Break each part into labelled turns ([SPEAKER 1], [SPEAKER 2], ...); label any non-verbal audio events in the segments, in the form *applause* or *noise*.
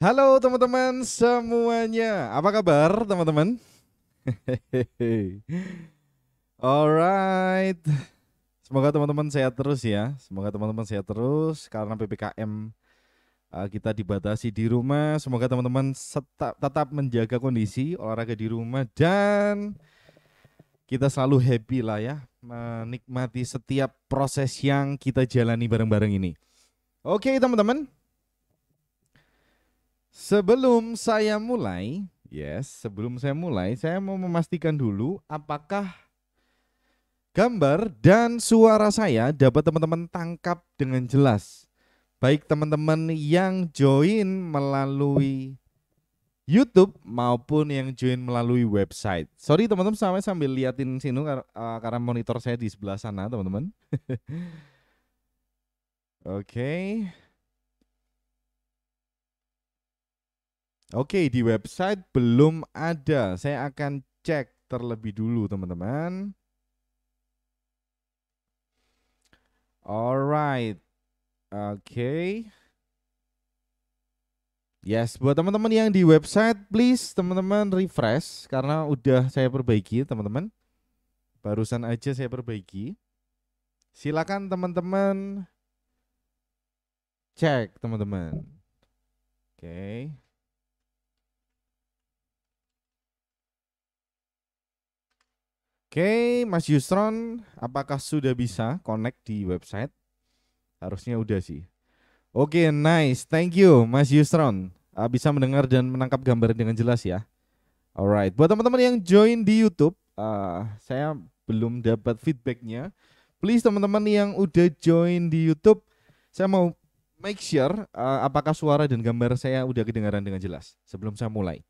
[SPEAKER 1] Halo teman-teman semuanya, apa kabar teman-teman? *laughs* Alright, semoga teman-teman sehat terus ya. Semoga teman-teman sehat terus karena ppkm uh, kita dibatasi di rumah. Semoga teman-teman tetap menjaga kondisi olahraga di rumah dan kita selalu happy lah ya menikmati setiap proses yang kita jalani bareng-bareng ini. Oke teman-teman, sebelum saya mulai, yes, sebelum saya mulai, saya mau memastikan dulu apakah gambar dan suara saya dapat teman-teman tangkap dengan jelas. Baik teman-teman yang join melalui YouTube maupun yang join melalui website. Sorry teman-teman sampai sambil liatin sini uh, karena monitor saya di sebelah sana teman-teman. *laughs* Oke. Oke, di website belum ada. Saya akan cek terlebih dulu, teman-teman. Alright. Oke. Okay. Yes, buat teman-teman yang di website, please teman-teman refresh karena udah saya perbaiki, teman-teman. Barusan aja saya perbaiki. Silakan teman-teman Cek teman-teman. Oke. Okay. Oke, okay, Mas Yusron, apakah sudah bisa connect di website? Harusnya udah sih. Oke, okay, nice. Thank you, Mas Yusron. Uh, bisa mendengar dan menangkap gambar dengan jelas ya. Alright, buat teman-teman yang join di YouTube, uh, saya belum dapat feedbacknya. Please teman-teman yang udah join di YouTube, saya mau make sure uh, apakah suara dan gambar saya udah kedengaran dengan jelas sebelum saya mulai.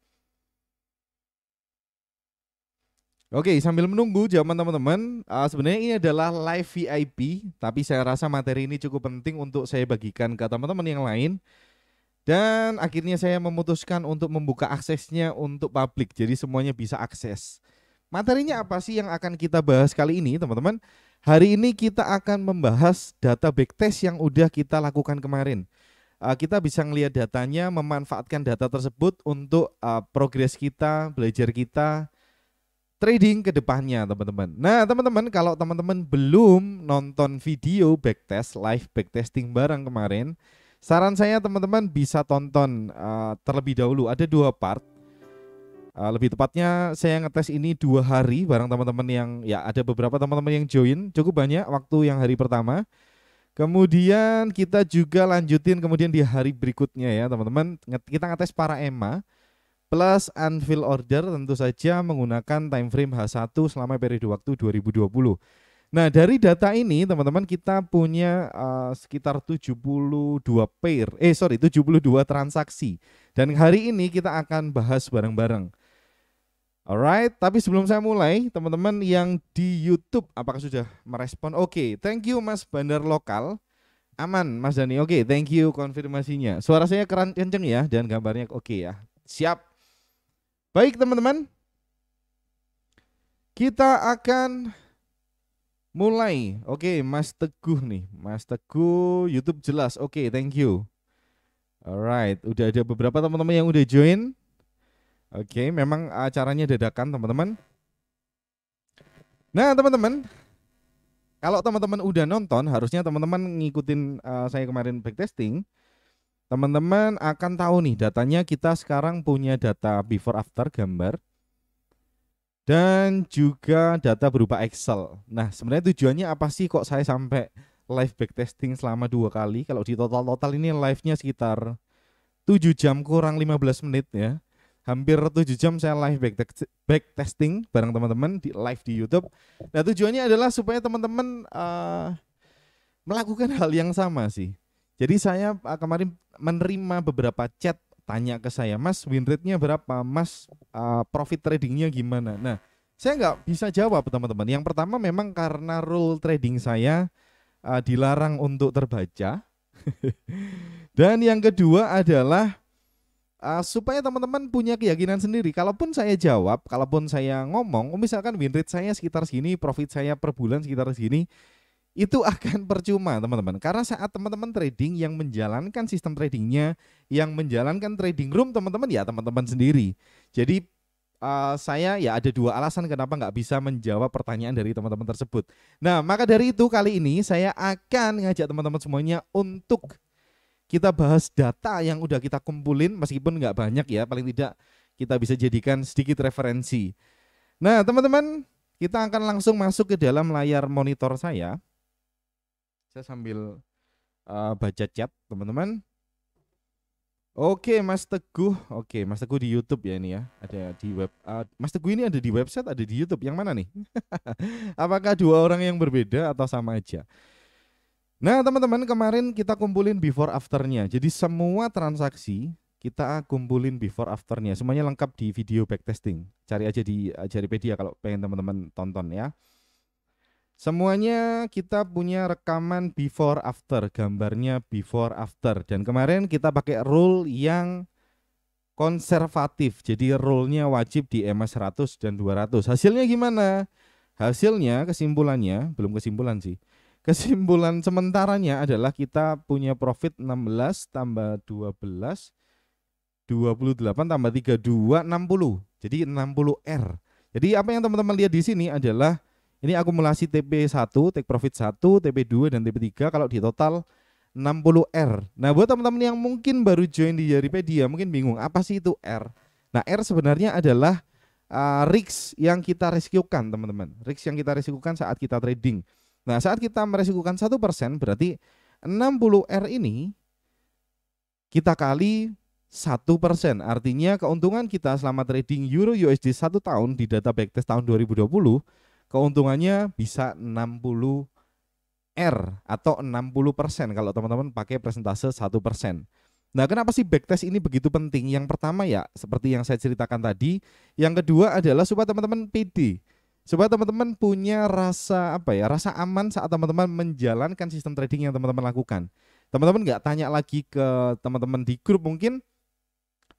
[SPEAKER 1] Oke, sambil menunggu jawaban teman-teman, uh, sebenarnya ini adalah live VIP, tapi saya rasa materi ini cukup penting untuk saya bagikan ke teman-teman yang lain. Dan akhirnya saya memutuskan untuk membuka aksesnya untuk publik, jadi semuanya bisa akses. Materinya apa sih yang akan kita bahas kali ini, teman-teman? Hari ini kita akan membahas data backtest yang udah kita lakukan kemarin. Uh, kita bisa ngelihat datanya, memanfaatkan data tersebut untuk uh, progres kita, belajar kita, trading ke depannya teman-teman. Nah teman-teman kalau teman-teman belum nonton video backtest, live backtesting bareng kemarin, saran saya teman-teman bisa tonton uh, terlebih dahulu. Ada dua part Uh, lebih tepatnya saya ngetes ini dua hari bareng teman-teman yang ya ada beberapa teman-teman yang join cukup banyak waktu yang hari pertama. Kemudian kita juga lanjutin kemudian di hari berikutnya ya teman-teman kita ngetes para EMA plus unfill order tentu saja menggunakan time frame H1 selama periode waktu 2020. Nah, dari data ini teman-teman kita punya uh, sekitar 72 pair, eh sorry 72 transaksi. Dan hari ini kita akan bahas bareng-bareng. Alright, tapi sebelum saya mulai, teman-teman yang di YouTube apakah sudah merespon? Oke, okay, thank you Mas Bandar Lokal. Aman Mas Dani. Oke, okay, thank you konfirmasinya. Suara saya keren kenceng ya dan gambarnya oke okay ya. Siap. Baik teman-teman. Kita akan mulai. Oke, okay, Mas Teguh nih. Mas Teguh YouTube jelas. Oke, okay, thank you. Alright, udah ada beberapa teman-teman yang udah join. Oke, memang acaranya dadakan teman-teman. Nah teman-teman, kalau teman-teman udah nonton, harusnya teman-teman ngikutin uh, saya kemarin backtesting, teman-teman akan tahu nih datanya kita sekarang punya data before after gambar dan juga data berupa Excel. Nah sebenarnya tujuannya apa sih kok saya sampai live backtesting selama dua kali? Kalau di total-total ini live-nya sekitar 7 jam kurang 15 menit ya hampir 7 jam saya live back, back testing bareng teman-teman di live di YouTube. Nah tujuannya adalah supaya teman-teman uh, melakukan hal yang sama sih. Jadi saya uh, kemarin menerima beberapa chat tanya ke saya, Mas win rate-nya berapa, Mas uh, profit tradingnya gimana. Nah saya nggak bisa jawab teman-teman. Yang pertama memang karena rule trading saya uh, dilarang untuk terbaca. *laughs* Dan yang kedua adalah uh, supaya teman-teman punya keyakinan sendiri. Kalaupun saya jawab, kalaupun saya ngomong, misalkan win rate saya sekitar segini, profit saya per bulan sekitar segini, itu *laughs* akan percuma teman-teman karena saat teman-teman trading yang menjalankan sistem tradingnya yang menjalankan trading room teman-teman ya teman-teman sendiri jadi uh, saya ya ada dua alasan kenapa nggak bisa menjawab pertanyaan dari teman-teman tersebut nah maka dari itu kali ini saya akan ngajak teman-teman semuanya untuk kita bahas data yang udah kita kumpulin meskipun nggak banyak ya paling tidak kita bisa jadikan sedikit referensi nah teman-teman kita akan langsung masuk ke dalam layar monitor saya saya sambil uh, baca chat teman-teman. Oke Mas Teguh, oke Mas Teguh di YouTube ya ini ya, ada di web. Uh, Mas Teguh ini ada di website, ada di YouTube. Yang mana nih? *laughs* Apakah dua orang yang berbeda atau sama aja? Nah teman-teman kemarin kita kumpulin before afternya. Jadi semua transaksi kita kumpulin before afternya. Semuanya lengkap di video backtesting. Cari aja di uh, Jaripedia kalau pengen teman-teman tonton ya. Semuanya kita punya rekaman before after, gambarnya before after. Dan kemarin kita pakai rule yang konservatif. Jadi rule-nya wajib di EMA 100 dan 200. Hasilnya gimana? Hasilnya kesimpulannya, belum kesimpulan sih. Kesimpulan sementaranya adalah kita punya profit 16 tambah 12 28 tambah 32 60. Jadi 60 R. Jadi apa yang teman-teman lihat di sini adalah ini akumulasi TP1, take profit 1, TP2 dan TP3 kalau di total 60R. Nah, buat teman-teman yang mungkin baru join di Jaripedia mungkin bingung apa sih itu R. Nah, R sebenarnya adalah uh, risk yang kita resikukan, teman-teman. Risk yang kita resikukan saat kita trading. Nah, saat kita meresikukan 1% berarti 60R ini kita kali 1%. Artinya keuntungan kita selama trading Euro USD 1 tahun di data backtest tahun 2020 keuntungannya bisa 60 R atau 60% kalau teman-teman pakai presentase 1%. Nah, kenapa sih backtest ini begitu penting? Yang pertama ya, seperti yang saya ceritakan tadi, yang kedua adalah supaya teman-teman PD. Supaya teman-teman punya rasa apa ya? Rasa aman saat teman-teman menjalankan sistem trading yang teman-teman lakukan. Teman-teman nggak tanya lagi ke teman-teman di grup mungkin,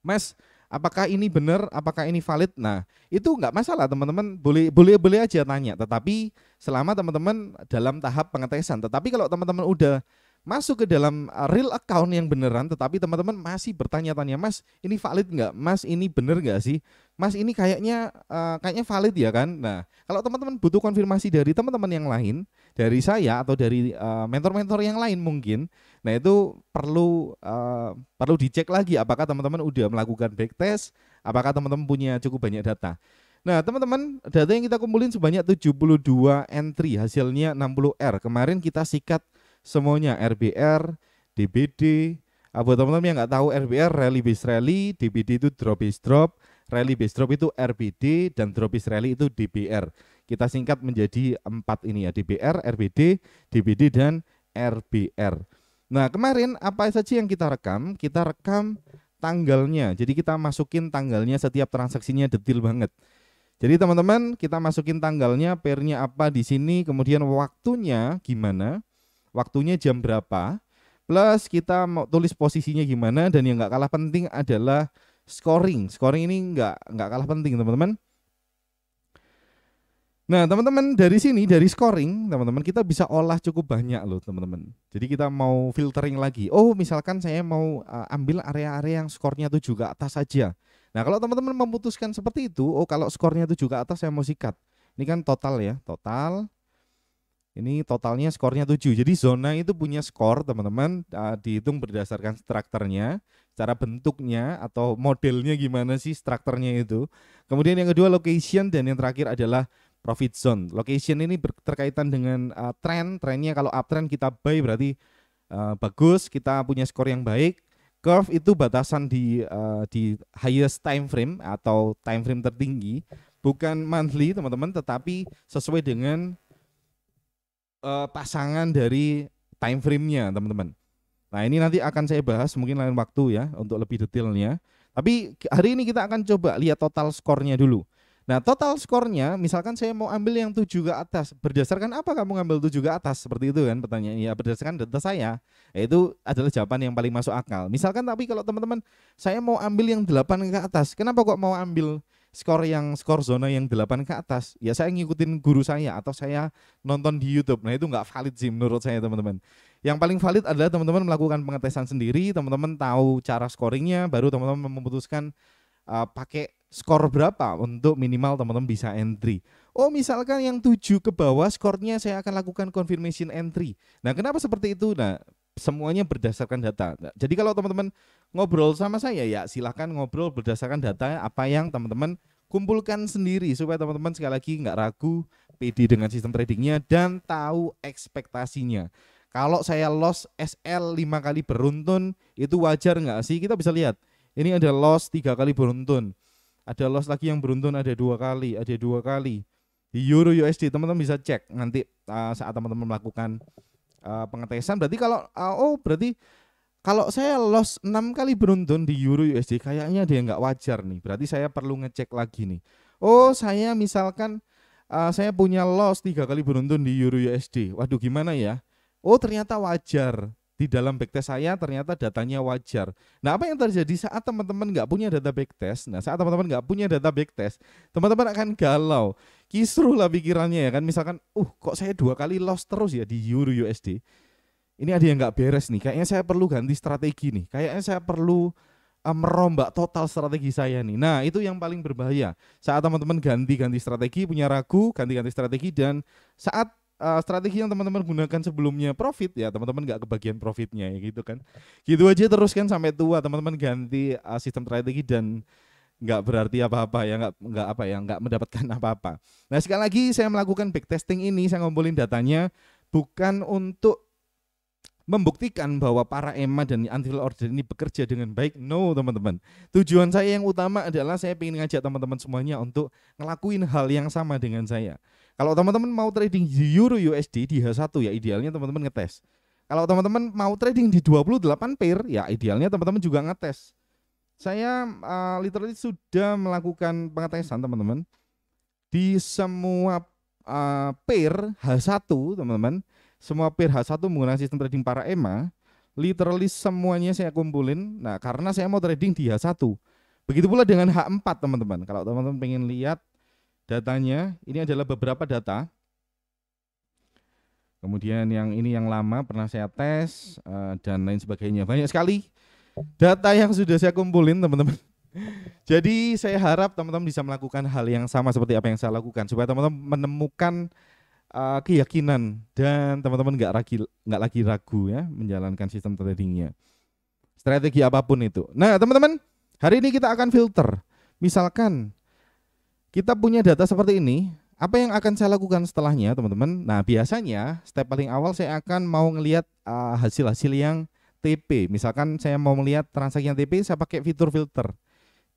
[SPEAKER 1] Mas, apakah ini benar, apakah ini valid. Nah, itu nggak masalah teman-teman, boleh boleh boleh aja tanya. Tetapi selama teman-teman dalam tahap pengetesan. Tetapi kalau teman-teman udah masuk ke dalam uh, real account yang beneran tetapi teman-teman masih bertanya-tanya mas ini valid nggak? Mas ini bener nggak sih? Mas ini kayaknya uh, kayaknya valid ya kan? Nah kalau teman-teman butuh konfirmasi dari teman-teman yang lain dari saya atau dari uh, mentor-mentor uh, yang lain mungkin nah itu perlu uh, perlu dicek lagi apakah teman-teman udah melakukan backtest apakah teman-teman punya cukup banyak data. Nah, teman-teman, data yang kita kumpulin sebanyak 72 entry, hasilnya 60R. Kemarin kita sikat semuanya RBR, DBD. Ah, buat teman-teman yang nggak tahu RBR rally base rally, DBD itu drop base drop, rally base drop itu RBD dan drop base rally itu DBR. Kita singkat menjadi empat ini ya, DBR, RBD, DBD dan RBR. Nah, kemarin apa saja yang kita rekam? Kita rekam tanggalnya. Jadi kita masukin tanggalnya setiap transaksinya detail banget. Jadi teman-teman kita masukin tanggalnya, pairnya apa di sini, kemudian waktunya gimana, waktunya jam berapa, plus kita mau tulis posisinya gimana dan yang nggak kalah penting adalah scoring. Scoring ini nggak nggak kalah penting teman-teman. Nah teman-teman dari sini dari scoring teman-teman kita bisa olah cukup banyak loh teman-teman. Jadi kita mau filtering lagi. Oh misalkan saya mau uh, ambil area-area yang skornya 7 ke atas saja. Nah kalau teman-teman memutuskan seperti itu, oh kalau skornya 7 ke atas saya mau sikat. Ini kan total ya, total ini totalnya skornya 7. Jadi zona itu punya skor teman-teman uh, dihitung berdasarkan strukturnya, cara bentuknya atau modelnya gimana sih strukturnya itu. Kemudian yang kedua location dan yang terakhir adalah profit zone. Location ini berkaitan dengan uh, tren, trennya kalau uptrend kita buy berarti uh, bagus, kita punya skor yang baik. Curve itu batasan di uh, di highest time frame atau time frame tertinggi, bukan monthly teman-teman, tetapi sesuai dengan uh, pasangan dari time frame-nya, teman-teman. Nah, ini nanti akan saya bahas mungkin lain waktu ya untuk lebih detailnya. Tapi hari ini kita akan coba lihat total skornya dulu. Nah, total skornya misalkan saya mau ambil yang 7 ke atas. Berdasarkan apa kamu ngambil 7 ke atas? Seperti itu kan pertanyaannya. Ya, berdasarkan data saya. Itu adalah jawaban yang paling masuk akal. Misalkan tapi kalau teman-teman saya mau ambil yang 8 ke atas. Kenapa kok mau ambil skor yang skor zona yang 8 ke atas, ya saya ngikutin guru saya atau saya nonton di YouTube. Nah, itu nggak valid sih menurut saya teman-teman. Yang paling valid adalah teman-teman melakukan pengetesan sendiri, teman-teman tahu cara scoringnya, baru teman-teman memutuskan uh, pakai skor berapa untuk minimal teman-teman bisa entry. Oh misalkan yang 7 ke bawah skornya saya akan lakukan confirmation entry. Nah kenapa seperti itu? Nah semuanya berdasarkan data. Nah, jadi kalau teman-teman ngobrol sama saya ya silahkan ngobrol berdasarkan data apa yang teman-teman kumpulkan sendiri supaya teman-teman sekali lagi nggak ragu PD dengan sistem tradingnya dan tahu ekspektasinya. Kalau saya loss SL 5 kali beruntun itu wajar nggak sih? Kita bisa lihat. Ini ada loss tiga kali beruntun. Ada loss lagi yang beruntun ada dua kali, ada dua kali di Euro USD teman-teman bisa cek nanti uh, saat teman-teman melakukan uh, pengetesan berarti kalau uh, oh berarti kalau saya loss 6 kali beruntun di Euro USD kayaknya dia nggak wajar nih berarti saya perlu ngecek lagi nih oh saya misalkan uh, saya punya loss tiga kali beruntun di Euro USD waduh gimana ya oh ternyata wajar di dalam backtest saya ternyata datanya wajar. Nah apa yang terjadi saat teman-teman nggak punya data backtest? Nah saat teman-teman nggak punya data backtest, teman-teman akan galau, kisruh lah pikirannya ya kan. Misalkan, uh kok saya dua kali loss terus ya di Euro USD. Ini ada yang nggak beres nih. Kayaknya saya perlu ganti strategi nih. Kayaknya saya perlu uh, merombak total strategi saya nih. Nah itu yang paling berbahaya. Saat teman-teman ganti-ganti strategi, punya ragu, ganti-ganti strategi dan saat uh, strategi yang teman-teman gunakan sebelumnya profit ya teman-teman nggak kebagian profitnya ya gitu kan gitu aja terus kan sampai tua teman-teman ganti uh, sistem strategi dan nggak berarti apa-apa ya nggak nggak apa ya nggak mendapatkan apa-apa nah sekali lagi saya melakukan backtesting ini saya ngumpulin datanya bukan untuk membuktikan bahwa para EMA dan anti order ini bekerja dengan baik. No, teman-teman. Tujuan saya yang utama adalah saya ingin ngajak teman-teman semuanya untuk ngelakuin hal yang sama dengan saya. Kalau teman-teman mau trading di Euro USD di H1 ya idealnya teman-teman ngetes. Kalau teman-teman mau trading di 28 pair ya idealnya teman-teman juga ngetes. Saya uh, literally sudah melakukan pengetesan teman-teman di semua uh, pair H1 teman-teman. Semua pair H1 menggunakan sistem trading para EMA. Literally semuanya saya kumpulin. Nah karena saya mau trading di H1. Begitu pula dengan H4 teman-teman. Kalau teman-teman pengen lihat datanya ini adalah beberapa data kemudian yang ini yang lama pernah saya tes uh, dan lain sebagainya banyak sekali data yang sudah saya kumpulin teman-teman *laughs* jadi saya harap teman-teman bisa melakukan hal yang sama seperti apa yang saya lakukan supaya teman-teman menemukan uh, keyakinan dan teman-teman nggak lagi nggak lagi ragu ya menjalankan sistem tradingnya strategi apa pun itu nah teman-teman hari ini kita akan filter misalkan kita punya data seperti ini, apa yang akan saya lakukan setelahnya, teman-teman? Nah, biasanya step paling awal saya akan mau ngelihat uh, hasil-hasil yang TP. Misalkan saya mau melihat transaksi yang TP, saya pakai fitur filter.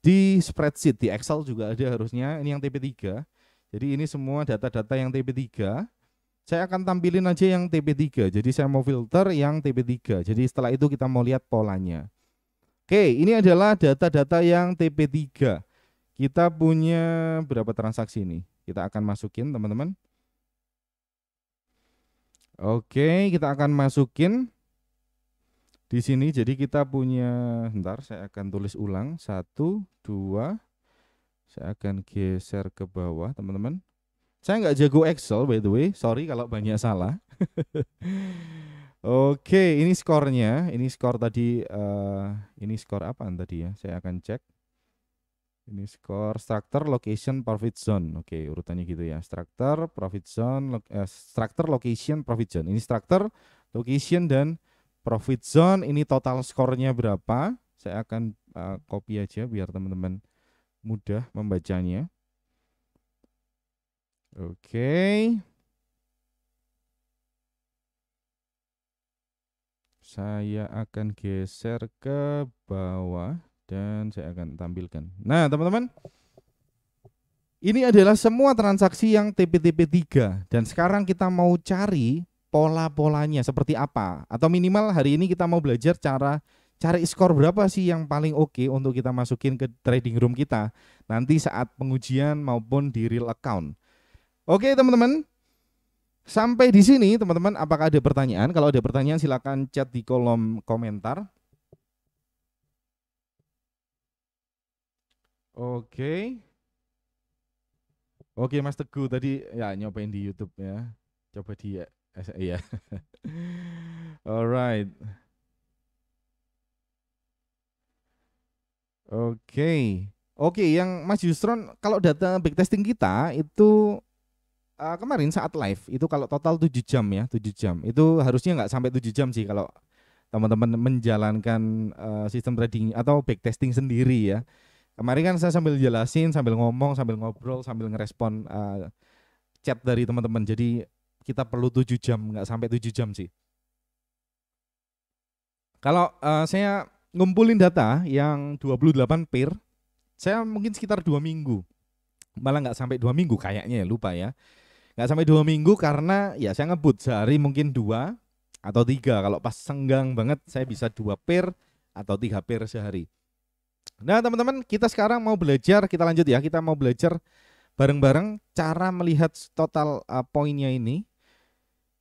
[SPEAKER 1] Di spreadsheet, di Excel juga ada harusnya, ini yang TP3. Jadi ini semua data-data yang TP3. Saya akan tampilin aja yang TP3. Jadi saya mau filter yang TP3. Jadi setelah itu kita mau lihat polanya. Oke, ini adalah data-data yang TP3. Kita punya berapa transaksi ini? Kita akan masukin teman-teman. Oke, kita akan masukin di sini. Jadi kita punya, bentar saya akan tulis ulang. Satu, dua, saya akan geser ke bawah teman-teman. Saya nggak jago Excel by the way, sorry kalau banyak salah. *laughs* Oke, ini skornya. Ini skor tadi, uh, ini skor apa tadi ya? Saya akan cek. Ini skor structure, location, profit zone. Oke, urutannya gitu ya. Structure, profit zone, lo, eh, structure, location, profit zone. Ini structure, location dan profit zone. Ini total skornya berapa? Saya akan uh, copy aja biar teman-teman mudah membacanya. Oke. Saya akan geser ke bawah dan saya akan tampilkan. Nah, teman-teman, ini adalah semua transaksi yang TP-TP3 dan sekarang kita mau cari pola-polanya seperti apa atau minimal hari ini kita mau belajar cara cari skor berapa sih yang paling oke okay untuk kita masukin ke trading room kita nanti saat pengujian maupun di real account. Oke, teman-teman. Sampai di sini, teman-teman, apakah ada pertanyaan? Kalau ada pertanyaan silakan chat di kolom komentar. Oke. Oke Mas Teguh tadi ya nyobain di YouTube ya. Coba di ya. ya. *laughs* Alright. Oke. Oke, yang Mas Yusron kalau data backtesting kita itu uh, kemarin saat live itu kalau total 7 jam ya, 7 jam. Itu harusnya nggak sampai 7 jam sih kalau teman-teman menjalankan uh, sistem trading atau backtesting sendiri ya. Kemarin kan saya sambil jelasin, sambil ngomong, sambil ngobrol, sambil ngerespon uh, chat dari teman-teman. Jadi kita perlu 7 jam, nggak sampai 7 jam sih. Kalau uh, saya ngumpulin data yang 28 pair saya mungkin sekitar dua minggu. Malah nggak sampai dua minggu kayaknya ya lupa ya. Nggak sampai dua minggu karena ya saya ngebut sehari mungkin dua atau tiga. Kalau pas senggang banget saya bisa dua pair atau tiga pair sehari. Nah teman-teman kita sekarang mau belajar kita lanjut ya. Kita mau belajar bareng-bareng cara melihat total uh, poinnya ini.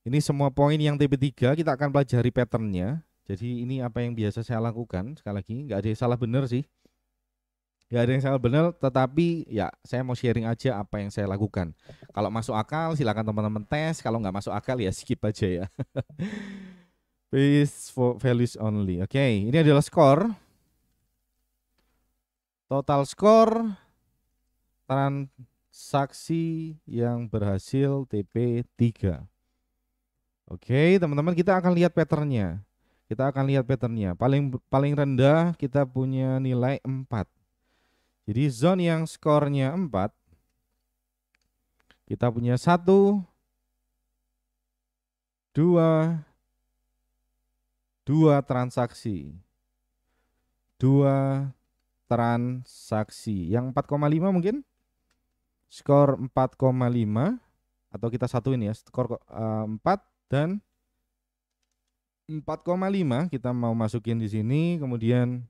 [SPEAKER 1] Ini semua poin yang TP3 kita akan pelajari patternnya jadi ini apa yang biasa saya lakukan sekali lagi nggak ada yang salah benar sih Gak ada yang salah benar, tetapi ya saya mau sharing aja apa yang saya lakukan. Kalau masuk akal silakan teman-teman tes, kalau nggak masuk akal ya skip aja ya. *laughs* Please for values only. Oke, okay, ini adalah skor. Total skor transaksi yang berhasil TP3. Oke, okay, teman-teman kita akan lihat patternnya. Kita akan lihat patternnya. Paling paling rendah kita punya nilai 4 jadi zone yang skornya 4 kita punya 1 2 2 transaksi. 2 transaksi. Yang 4,5 mungkin? Skor 4,5 atau kita satuin ya, skor uh, eh, 4 dan 4,5 kita mau masukin di sini kemudian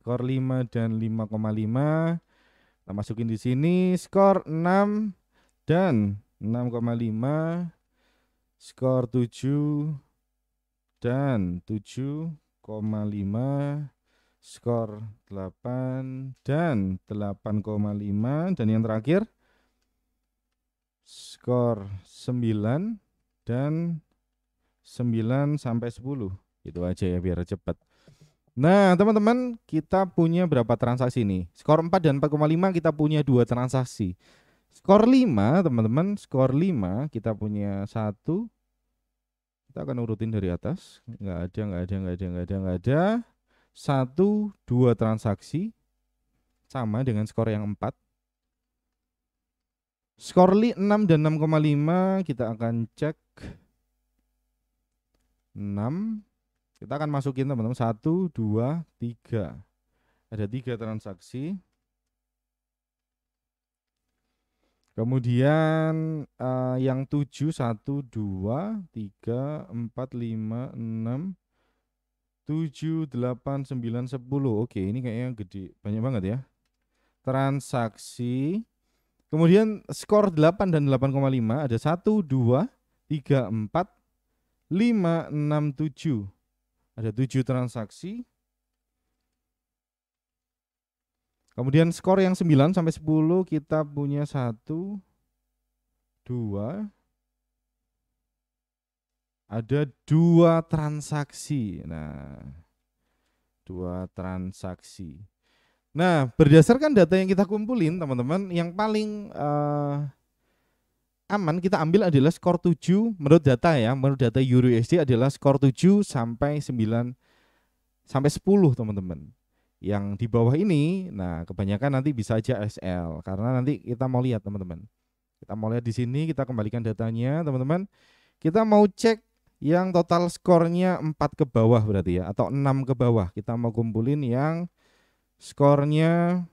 [SPEAKER 1] skor 5 dan 5,5 kita masukin di sini skor 6 dan 6,5 skor 7 dan 7,5 skor 8 dan 8,5 dan yang terakhir skor 9 dan 9 sampai 10 itu aja ya biar cepat Nah, teman-teman, kita punya berapa transaksi nih? Skor 4 dan 4,5 kita punya dua transaksi. Skor 5, teman-teman, skor 5 kita punya satu. Kita akan urutin dari atas. Enggak ada, enggak ada, enggak ada, enggak ada, enggak ada. Satu, dua transaksi sama dengan skor yang 4. Skor 6 dan 6,5 kita akan cek 6 kita akan masukin teman-teman satu, dua, tiga. Ada tiga transaksi. Kemudian uh, yang tujuh satu, dua, tiga, empat, lima, enam, tujuh, delapan, sembilan, sepuluh. Oke, ini kayaknya gede, banyak banget ya. Transaksi. Kemudian skor 8 dan 8,5 ada 1, 2, 3, 4, 5, 6, 7. Ada tujuh transaksi. Kemudian skor yang 9 sampai 10 kita punya satu, dua, ada dua transaksi. Nah, dua transaksi. Nah, berdasarkan data yang kita kumpulin, teman-teman, yang paling uh, aman kita ambil adalah skor 7 menurut data ya, menurut data EuroUSD adalah skor 7 sampai 9 sampai 10 teman-teman. Yang di bawah ini, nah kebanyakan nanti bisa aja SL karena nanti kita mau lihat teman-teman. Kita mau lihat di sini, kita kembalikan datanya teman-teman. Kita mau cek yang total skornya 4 ke bawah berarti ya atau 6 ke bawah. Kita mau kumpulin yang skornya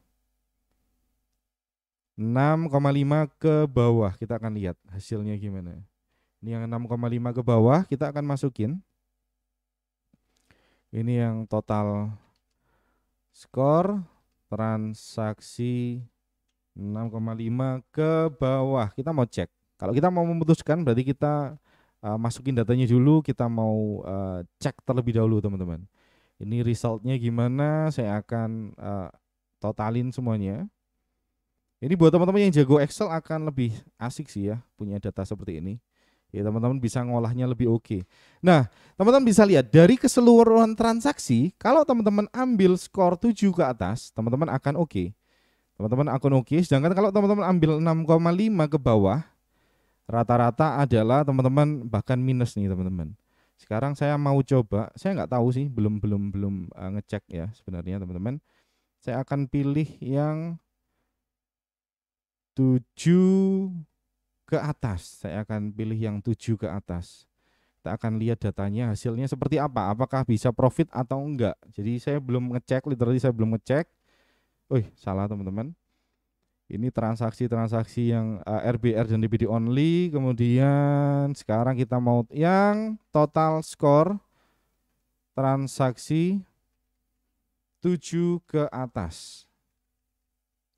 [SPEAKER 1] 6,5 ke bawah. Kita akan lihat hasilnya gimana. Ini yang 6,5 ke bawah kita akan masukin. Ini yang total skor transaksi 6,5 ke bawah. Kita mau cek. Kalau kita mau memutuskan berarti kita uh, masukin datanya dulu. Kita mau uh, cek terlebih dahulu teman-teman. Ini resultnya gimana saya akan uh, totalin semuanya Ini buat teman-teman yang jago Excel akan lebih asik sih ya punya data seperti ini. Ya teman-teman bisa ngolahnya lebih oke. Okay. Nah, teman-teman bisa lihat dari keseluruhan transaksi, kalau teman-teman ambil skor 7 ke atas, teman-teman akan oke. Okay. Teman-teman akan oke, okay. sedangkan kalau teman-teman ambil 6,5 ke bawah, rata-rata adalah teman-teman bahkan minus nih teman-teman. Sekarang saya mau coba, saya nggak tahu sih, belum belum belum uh, ngecek ya sebenarnya teman-teman. Saya akan pilih yang 7 ke atas. Saya akan pilih yang 7 ke atas. Kita akan lihat datanya hasilnya seperti apa. Apakah bisa profit atau enggak. Jadi saya belum ngecek, literally saya belum ngecek. Wih, salah teman-teman. Ini transaksi-transaksi yang uh, eh, RBR dan DBD only. Kemudian sekarang kita mau yang total score transaksi 7 ke atas.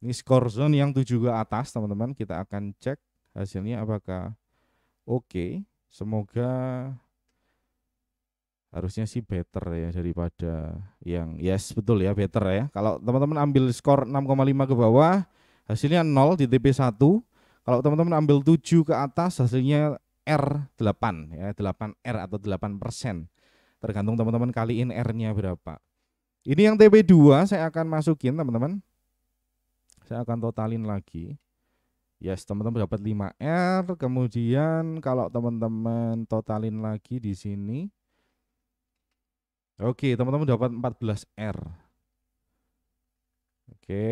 [SPEAKER 1] Ini skor zone yang tujuh ke atas teman-teman. Kita akan cek hasilnya apakah oke. Okay. Semoga harusnya sih better ya daripada yang yes betul ya better ya. Kalau teman-teman ambil skor 6,5 ke bawah hasilnya 0 di TP1. Kalau teman-teman ambil 7 ke atas hasilnya R8 ya 8R atau 8 persen. Tergantung teman-teman kaliin R-nya berapa. Ini yang TP2 saya akan masukin teman-teman saya akan totalin lagi. Yes teman-teman dapat 5R kemudian kalau teman-teman totalin lagi di sini. Oke teman-teman dapat 14R oke.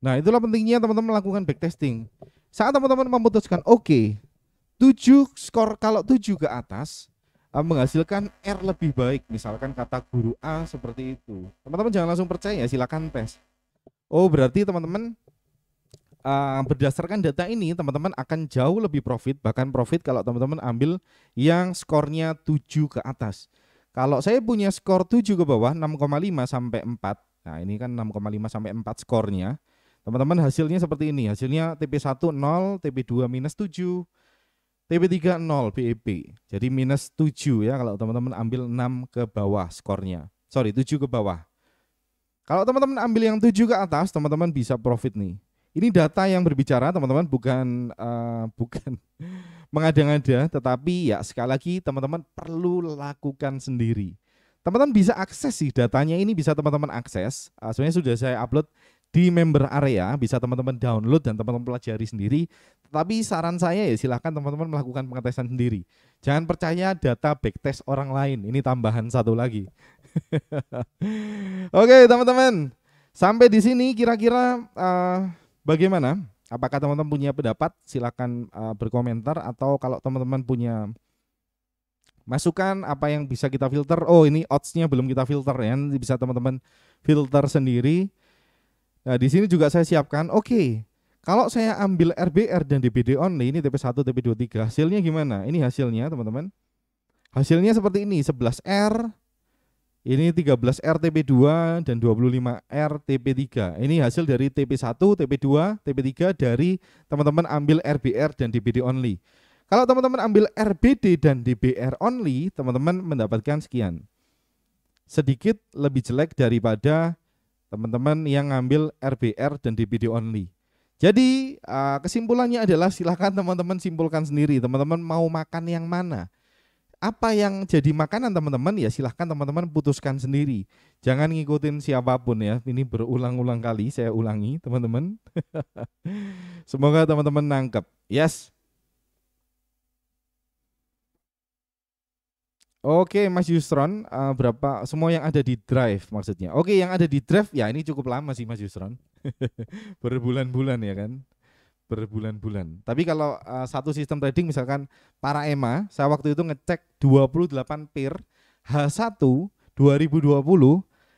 [SPEAKER 1] Nah itulah pentingnya teman-teman melakukan backtesting. Saat teman-teman memutuskan oke 7 skor kalau 7 ke atas eh, menghasilkan R lebih baik. Misalkan kata guru A seperti itu. Teman-teman jangan langsung percaya silakan tes Oh, berarti teman-teman uh, berdasarkan data ini teman-teman akan jauh lebih profit, bahkan profit kalau teman-teman ambil yang skornya 7 ke atas. Kalau saya punya skor 7 ke bawah 6,5 sampai 4. Nah, ini kan 6,5 sampai 4 skornya. Teman-teman hasilnya seperti ini. Hasilnya TP1 0, TP2 minus 7, TP3 0 BEP. Jadi minus 7 ya kalau teman-teman ambil 6 ke bawah skornya. Sorry, 7 ke bawah. Kalau teman-teman ambil yang tujuh ke atas, teman-teman bisa profit nih. Ini data yang berbicara, teman-teman, bukan uh, *laughs* bukan mengada-ngada, tetapi ya sekali lagi teman-teman perlu lakukan sendiri. Teman-teman bisa akses sih datanya ini bisa teman-teman akses. Uh, sebenarnya sudah saya upload di member area, bisa teman-teman download dan teman-teman pelajari sendiri. Tapi saran saya ya silahkan teman-teman melakukan pengetesan sendiri. Jangan percaya data backtest orang lain. Ini tambahan satu lagi. *laughs* Oke teman-teman, sampai di sini kira-kira uh, bagaimana? Apakah teman-teman punya pendapat? Silakan uh, berkomentar atau kalau teman-teman punya masukan apa yang bisa kita filter. Oh ini oddsnya belum kita filter ya, Nanti bisa teman-teman filter sendiri. Nah di sini juga saya siapkan. Oke, okay, kalau saya ambil RBR dan DBD only ini TP1, TP2, 3 hasilnya gimana? Ini hasilnya teman-teman. Hasilnya seperti ini 11R, ini 13 RTP2 dan 25 RTP3. Ini hasil dari TP1, TP2, TP3 dari teman-teman ambil RBR dan DBD only. Kalau teman-teman ambil RBD dan DBR only, teman-teman mendapatkan sekian. Sedikit lebih jelek daripada teman-teman yang ngambil RBR dan DBD only. Jadi uh, kesimpulannya adalah silahkan teman-teman simpulkan sendiri. Teman-teman mau makan yang mana? Apa yang jadi makanan teman-teman ya silahkan teman-teman putuskan sendiri. Jangan ngikutin siapa pun ya. Ini berulang-ulang kali saya ulangi teman-teman. *laughs* Semoga teman-teman nangkep. Yes. Oke Mas Yusron, uh, berapa semua yang ada di drive maksudnya? Oke yang ada di drive ya ini cukup lama sih Mas Yusron, *laughs* berbulan-bulan ya kan berbulan-bulan. Tapi kalau uh, satu sistem trading misalkan para EMA, saya waktu itu ngecek 28 PIR H1 2020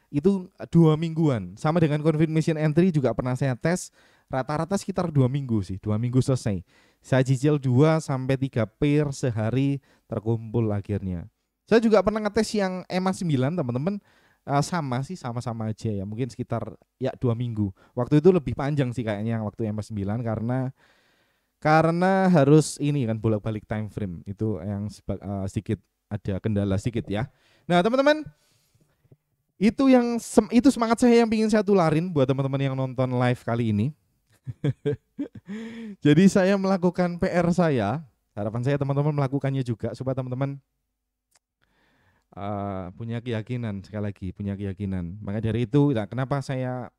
[SPEAKER 1] itu dua mingguan. Sama dengan confirmation entry juga pernah saya tes rata-rata sekitar dua minggu sih, dua minggu selesai. Saya cicil 2 sampai 3 pair sehari terkumpul akhirnya. Saya juga pernah ngetes yang EMA 9 teman-teman uh, sama sih sama-sama aja ya. Mungkin sekitar ya dua minggu. Waktu itu lebih panjang sih kayaknya yang waktu MS 9 karena karena harus ini kan bolak-balik time frame. Itu yang uh, sedikit ada kendala sedikit ya. Nah teman-teman itu yang sem itu semangat saya yang ingin saya tularin buat teman-teman yang nonton live kali ini. *laughs* Jadi saya melakukan PR saya, harapan saya teman-teman melakukannya juga supaya teman-teman uh, punya keyakinan sekali lagi punya keyakinan. Maka dari itu, nah, kenapa saya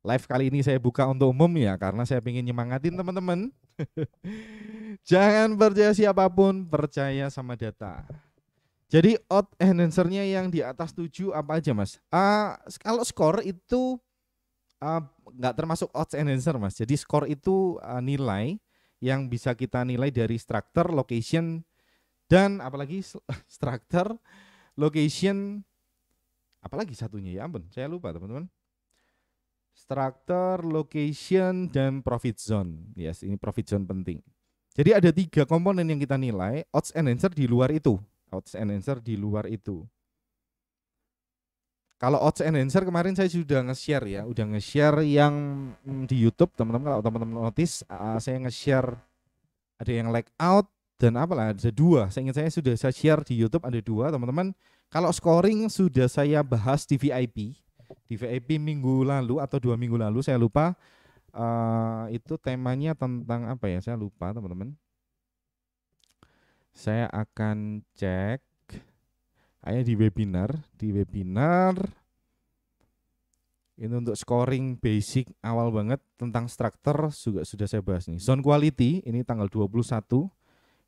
[SPEAKER 1] live kali ini saya buka untuk umum ya karena saya ingin nyemangatin teman-teman. *laughs* Jangan percaya siapa pun, percaya sama data. Jadi odd enhancernya yang di atas 7 apa aja mas? Uh, kalau skor itu uh, nggak termasuk odds enhancer mas. Jadi skor itu uh, nilai yang bisa kita nilai dari structure, location, dan apalagi *laughs* structure, location, apalagi satunya ya ampun, saya lupa teman-teman. Structure, location, dan profit zone. Yes, ini profit zone penting. Jadi ada tiga komponen yang kita nilai, odds enhancer di luar itu odds enhancer di luar itu. Kalau odds enhancer kemarin saya sudah nge-share ya, udah nge-share yang mm, di YouTube teman-teman kalau teman-teman notice saya nge-share ada yang like out dan apalah ada dua. Saya ingat saya sudah saya share di YouTube ada dua teman-teman. Kalau scoring sudah saya bahas di VIP di VIP minggu lalu atau dua minggu lalu saya lupa uh, itu temanya tentang apa ya? Saya lupa teman-teman. Saya akan cek ayah di webinar di webinar. Ini untuk scoring basic awal banget tentang structure juga sudah saya bahas nih. Zone quality ini tanggal 21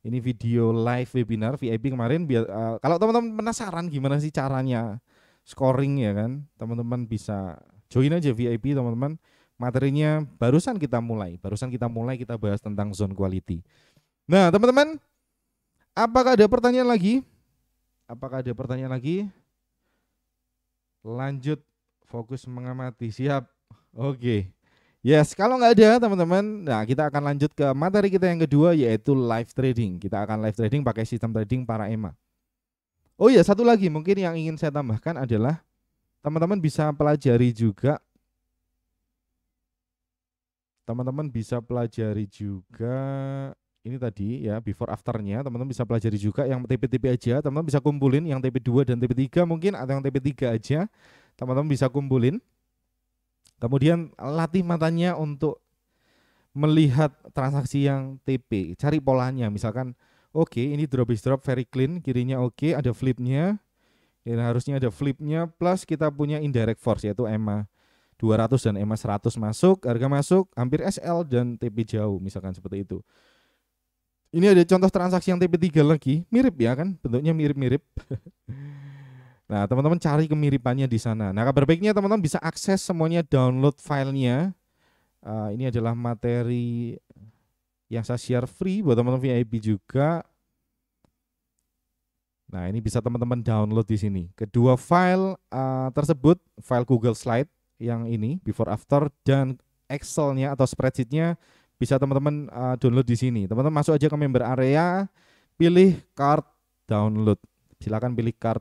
[SPEAKER 1] ini video live webinar VIP kemarin biar uh, kalau teman-teman penasaran gimana sih caranya scoring ya kan teman-teman bisa join aja VIP teman-teman materinya barusan kita mulai barusan kita mulai kita bahas tentang zone quality nah teman-teman Apakah ada pertanyaan lagi? Apakah ada pertanyaan lagi? Lanjut fokus mengamati. Siap. Oke. Yes, kalau nggak ada teman-teman, nah kita akan lanjut ke materi kita yang kedua yaitu live trading. Kita akan live trading pakai sistem trading para EMA. Oh iya, satu lagi mungkin yang ingin saya tambahkan adalah teman-teman bisa pelajari juga teman-teman bisa pelajari juga ini tadi ya before afternya teman-teman bisa pelajari juga yang TP-TP aja teman-teman bisa kumpulin yang TP2 dan TP3 mungkin atau yang TP3 aja teman-teman bisa kumpulin kemudian latih matanya untuk melihat transaksi yang TP cari polanya. Misalkan oke okay, ini drop is drop very clean kirinya oke okay, ada flipnya. Ya, harusnya ada flipnya plus kita punya indirect force yaitu EMA 200 dan EMA 100 masuk harga masuk hampir SL dan TP jauh misalkan seperti itu. Ini ada contoh transaksi yang TP3 lagi, mirip ya kan, bentuknya mirip-mirip. *laughs* nah, teman-teman cari kemiripannya di sana. Nah, kabar baiknya teman-teman bisa akses semuanya download filenya. Uh, ini adalah materi yang saya share free buat teman-teman VIP juga. Nah, ini bisa teman-teman download di sini. Kedua file uh, tersebut, file Google Slide yang ini before after dan Excelnya atau spreadsheetnya bisa teman-teman uh, download di sini. Teman-teman masuk aja ke member area, pilih card download. Silakan pilih card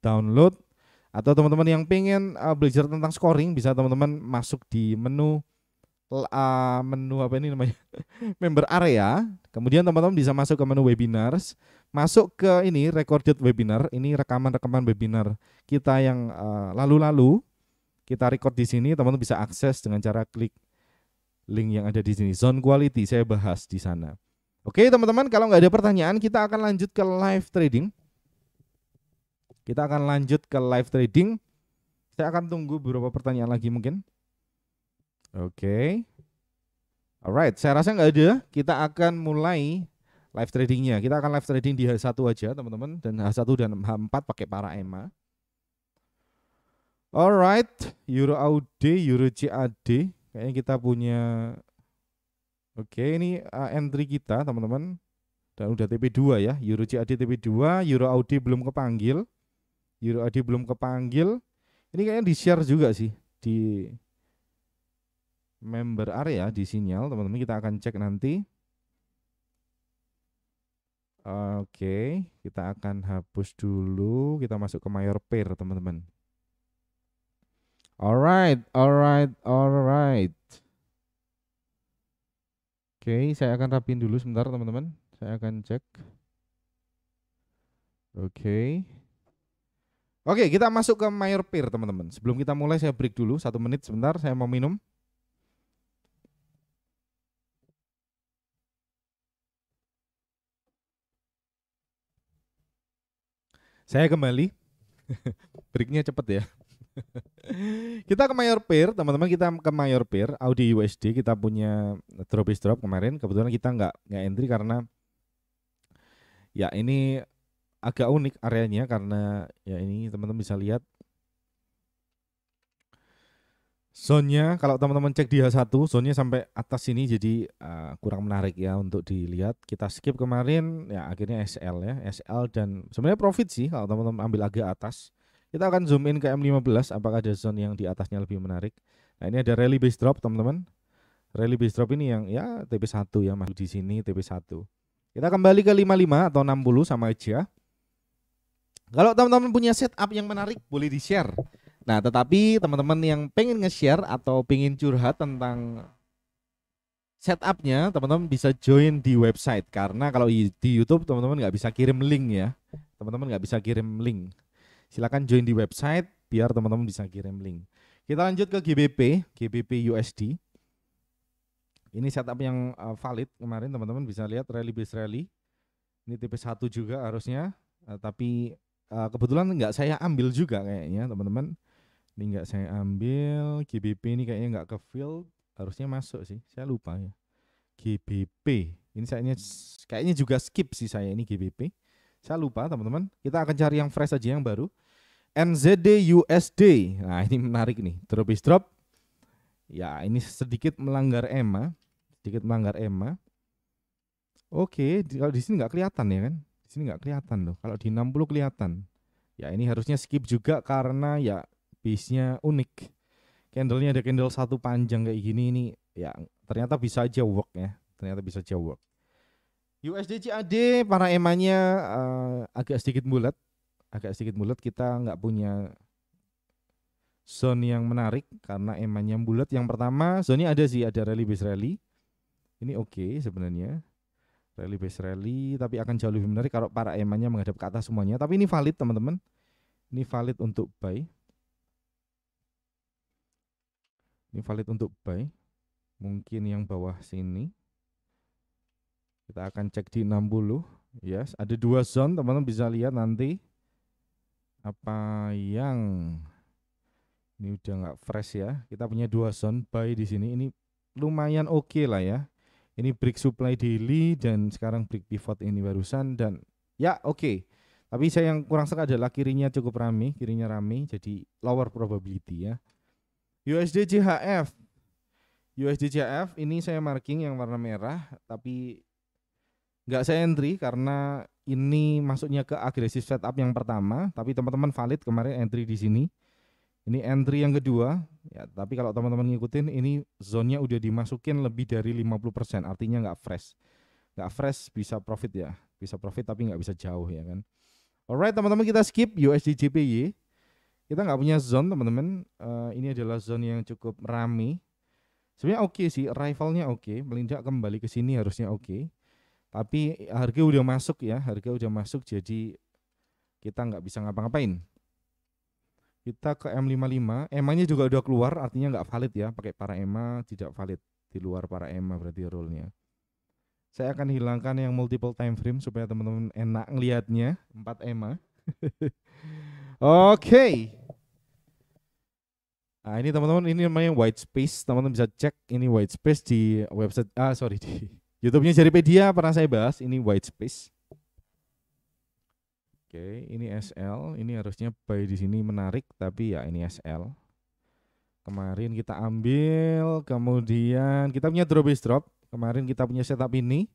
[SPEAKER 1] download atau teman-teman yang pengen uh, belajar tentang scoring bisa teman-teman masuk di menu uh, menu apa ini namanya *laughs* member area kemudian teman-teman bisa masuk ke menu webinars masuk ke ini recorded webinar ini rekaman-rekaman webinar kita yang lalu-lalu uh, kita record di sini teman-teman bisa akses dengan cara klik link yang ada di sini. Zone quality saya bahas di sana. Oke teman-teman, kalau nggak ada pertanyaan kita akan lanjut ke live trading. Kita akan lanjut ke live trading. Saya akan tunggu beberapa pertanyaan lagi mungkin. Oke. Alright, saya rasa nggak ada. Kita akan mulai live tradingnya. Kita akan live trading di H1 aja teman-teman. Dan H1 dan H4 pakai para EMA. Alright, Euro AUD, Euro CAD. Kayaknya kita punya Oke, ini uh, entry kita, teman-teman. Dan udah TP2 ya, Euro CAD TP2, Euro Audi belum kepanggil. Euro Audi belum kepanggil. Ini kayaknya di-share juga sih di member area di sinyal, teman-teman. Kita akan cek nanti. Oke, kita akan hapus dulu. Kita masuk ke mayor pair, teman-teman. Alright, alright, alright. Oke, okay, saya akan rapin dulu sebentar teman-teman. Saya akan cek. Oke. Okay. Oke, kita masuk ke Mayor Pir, teman-teman. Sebelum kita mulai, saya break dulu satu menit sebentar. Saya mau minum. Saya kembali. *laughs* Breaknya cepet ya. *laughs* kita ke Mayor Pir, teman-teman kita ke Mayor Pir, Audi USD kita punya drop is drop kemarin. Kebetulan kita nggak nggak entry karena ya ini agak unik areanya karena ya ini teman-teman bisa lihat Zonnya kalau teman-teman cek di H1 zonnya sampai atas sini jadi uh, kurang menarik ya untuk dilihat. Kita skip kemarin ya akhirnya SL ya, SL dan sebenarnya profit sih kalau teman-teman ambil agak atas. Kita akan zoom in ke M15 apakah ada zone yang di atasnya lebih menarik. Nah, ini ada rally base drop teman-teman. Rally base drop ini yang ya TP1 ya masuk di sini TP1. Kita kembali ke 55 atau 60 sama aja. Kalau teman-teman punya setup yang menarik boleh di-share Nah, tetapi teman-teman yang pengen nge-share atau pengen curhat tentang setupnya, teman-teman bisa join di website karena kalau di YouTube teman-teman nggak bisa kirim link ya, teman-teman nggak bisa kirim link. Silakan join di website biar teman-teman bisa kirim link. Kita lanjut ke GBP, GBP USD. Ini setup yang uh, valid kemarin teman-teman bisa lihat rally base rally. Ini tipe 1 juga harusnya, uh, tapi uh, kebetulan nggak saya ambil juga kayaknya teman-teman. Ini enggak saya ambil GBP ini kayaknya enggak ke field harusnya masuk sih. Saya lupa ya. GBP ini kayaknya kayaknya juga skip sih saya ini GBP saya lupa teman-teman. Kita akan cari yang fresh aja yang baru. NZD USD nah ini menarik nih. Drop is drop. Ya ini sedikit melanggar EMA sedikit melanggar EMA oke kalau di sini nggak kelihatan ya kan di sini nggak kelihatan loh kalau di 60 kelihatan ya ini harusnya skip juga karena ya piece-nya unik. Candle-nya ada candle satu panjang kayak gini ini ya ternyata bisa aja work ya. Ternyata bisa aja work. USD CAD para emanya uh, agak sedikit bulat, agak sedikit bulat kita nggak punya zone yang menarik karena emanya bulat. Yang pertama zone ada sih ada rally base rally. Ini oke okay sebenarnya. Rally base rally tapi akan jauh lebih menarik kalau para emanya menghadap ke atas semuanya. Tapi ini valid teman-teman. Ini valid untuk buy. Ini valid untuk buy. Mungkin yang bawah sini. Kita akan cek di 60. Yes, ada dua zone, teman-teman bisa lihat nanti apa yang ini udah nggak fresh ya. Kita punya dua zone buy di sini. Ini lumayan oke okay lah ya. Ini break supply daily dan sekarang break pivot ini barusan dan ya oke. Okay. Tapi saya yang kurang suka adalah kirinya cukup rame, kirinya rame jadi lower probability ya. USD CHF. USD CHF ini saya marking yang warna merah tapi nggak saya entry karena ini masuknya ke agresif setup yang pertama tapi teman-teman valid kemarin entry di sini ini entry yang kedua. Ya tapi kalau teman-teman ngikutin ini zonnya udah dimasukin lebih dari 50% artinya nggak fresh. Nggak fresh bisa profit ya. Bisa profit tapi nggak bisa jauh ya kan? Alright teman-teman kita skip USD JPY kita nggak punya zone teman-teman. Uh, ini adalah zone yang cukup rame. Sebenarnya oke okay sih rivalnya oke. Okay. melinjak kembali ke sini harusnya oke. Okay. tapi harga udah masuk ya. Harga udah masuk jadi kita nggak bisa ngapa-ngapain kita ke M55 EMA-nya juga udah keluar artinya nggak valid ya pakai para EMA tidak valid di luar para EMA berarti rule-nya saya akan hilangkan yang multiple time frame supaya teman-teman enak ngelihatnya 4 EMA *laughs* Oke. Okay. Nah ini teman-teman ini namanya white space. Teman-teman bisa cek ini white space di website. Ah sorry di *laughs* YouTube-nya Jaripedia pernah saya bahas. Ini white space. Oke, ini SL. Ini harusnya buy di sini menarik, tapi ya ini SL. Kemarin kita ambil, kemudian kita punya drop is drop. Kemarin kita punya setup ini,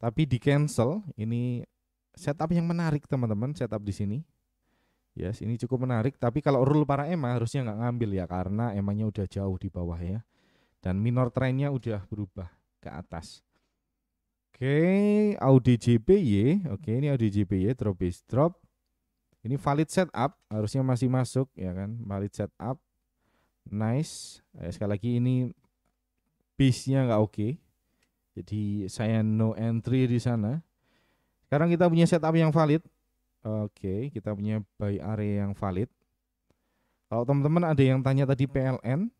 [SPEAKER 1] tapi di cancel. Ini setup yang menarik teman-teman, setup di sini. Yes, ini cukup menarik. Tapi kalau rule para EMA harusnya nggak ngambil ya karena emanya udah jauh di bawah ya. Dan minor trennya udah berubah ke atas. Oke, Audi JPY. Oke, ini Audi JPY drop drop. Ini valid setup, harusnya masih masuk ya kan. Valid setup. Nice. Eh, sekali lagi ini base-nya nggak oke. Jadi saya no entry di sana. Sekarang kita punya setup yang valid Oke, kita punya buy area yang valid. Kalau teman-teman ada yang tanya tadi PLN,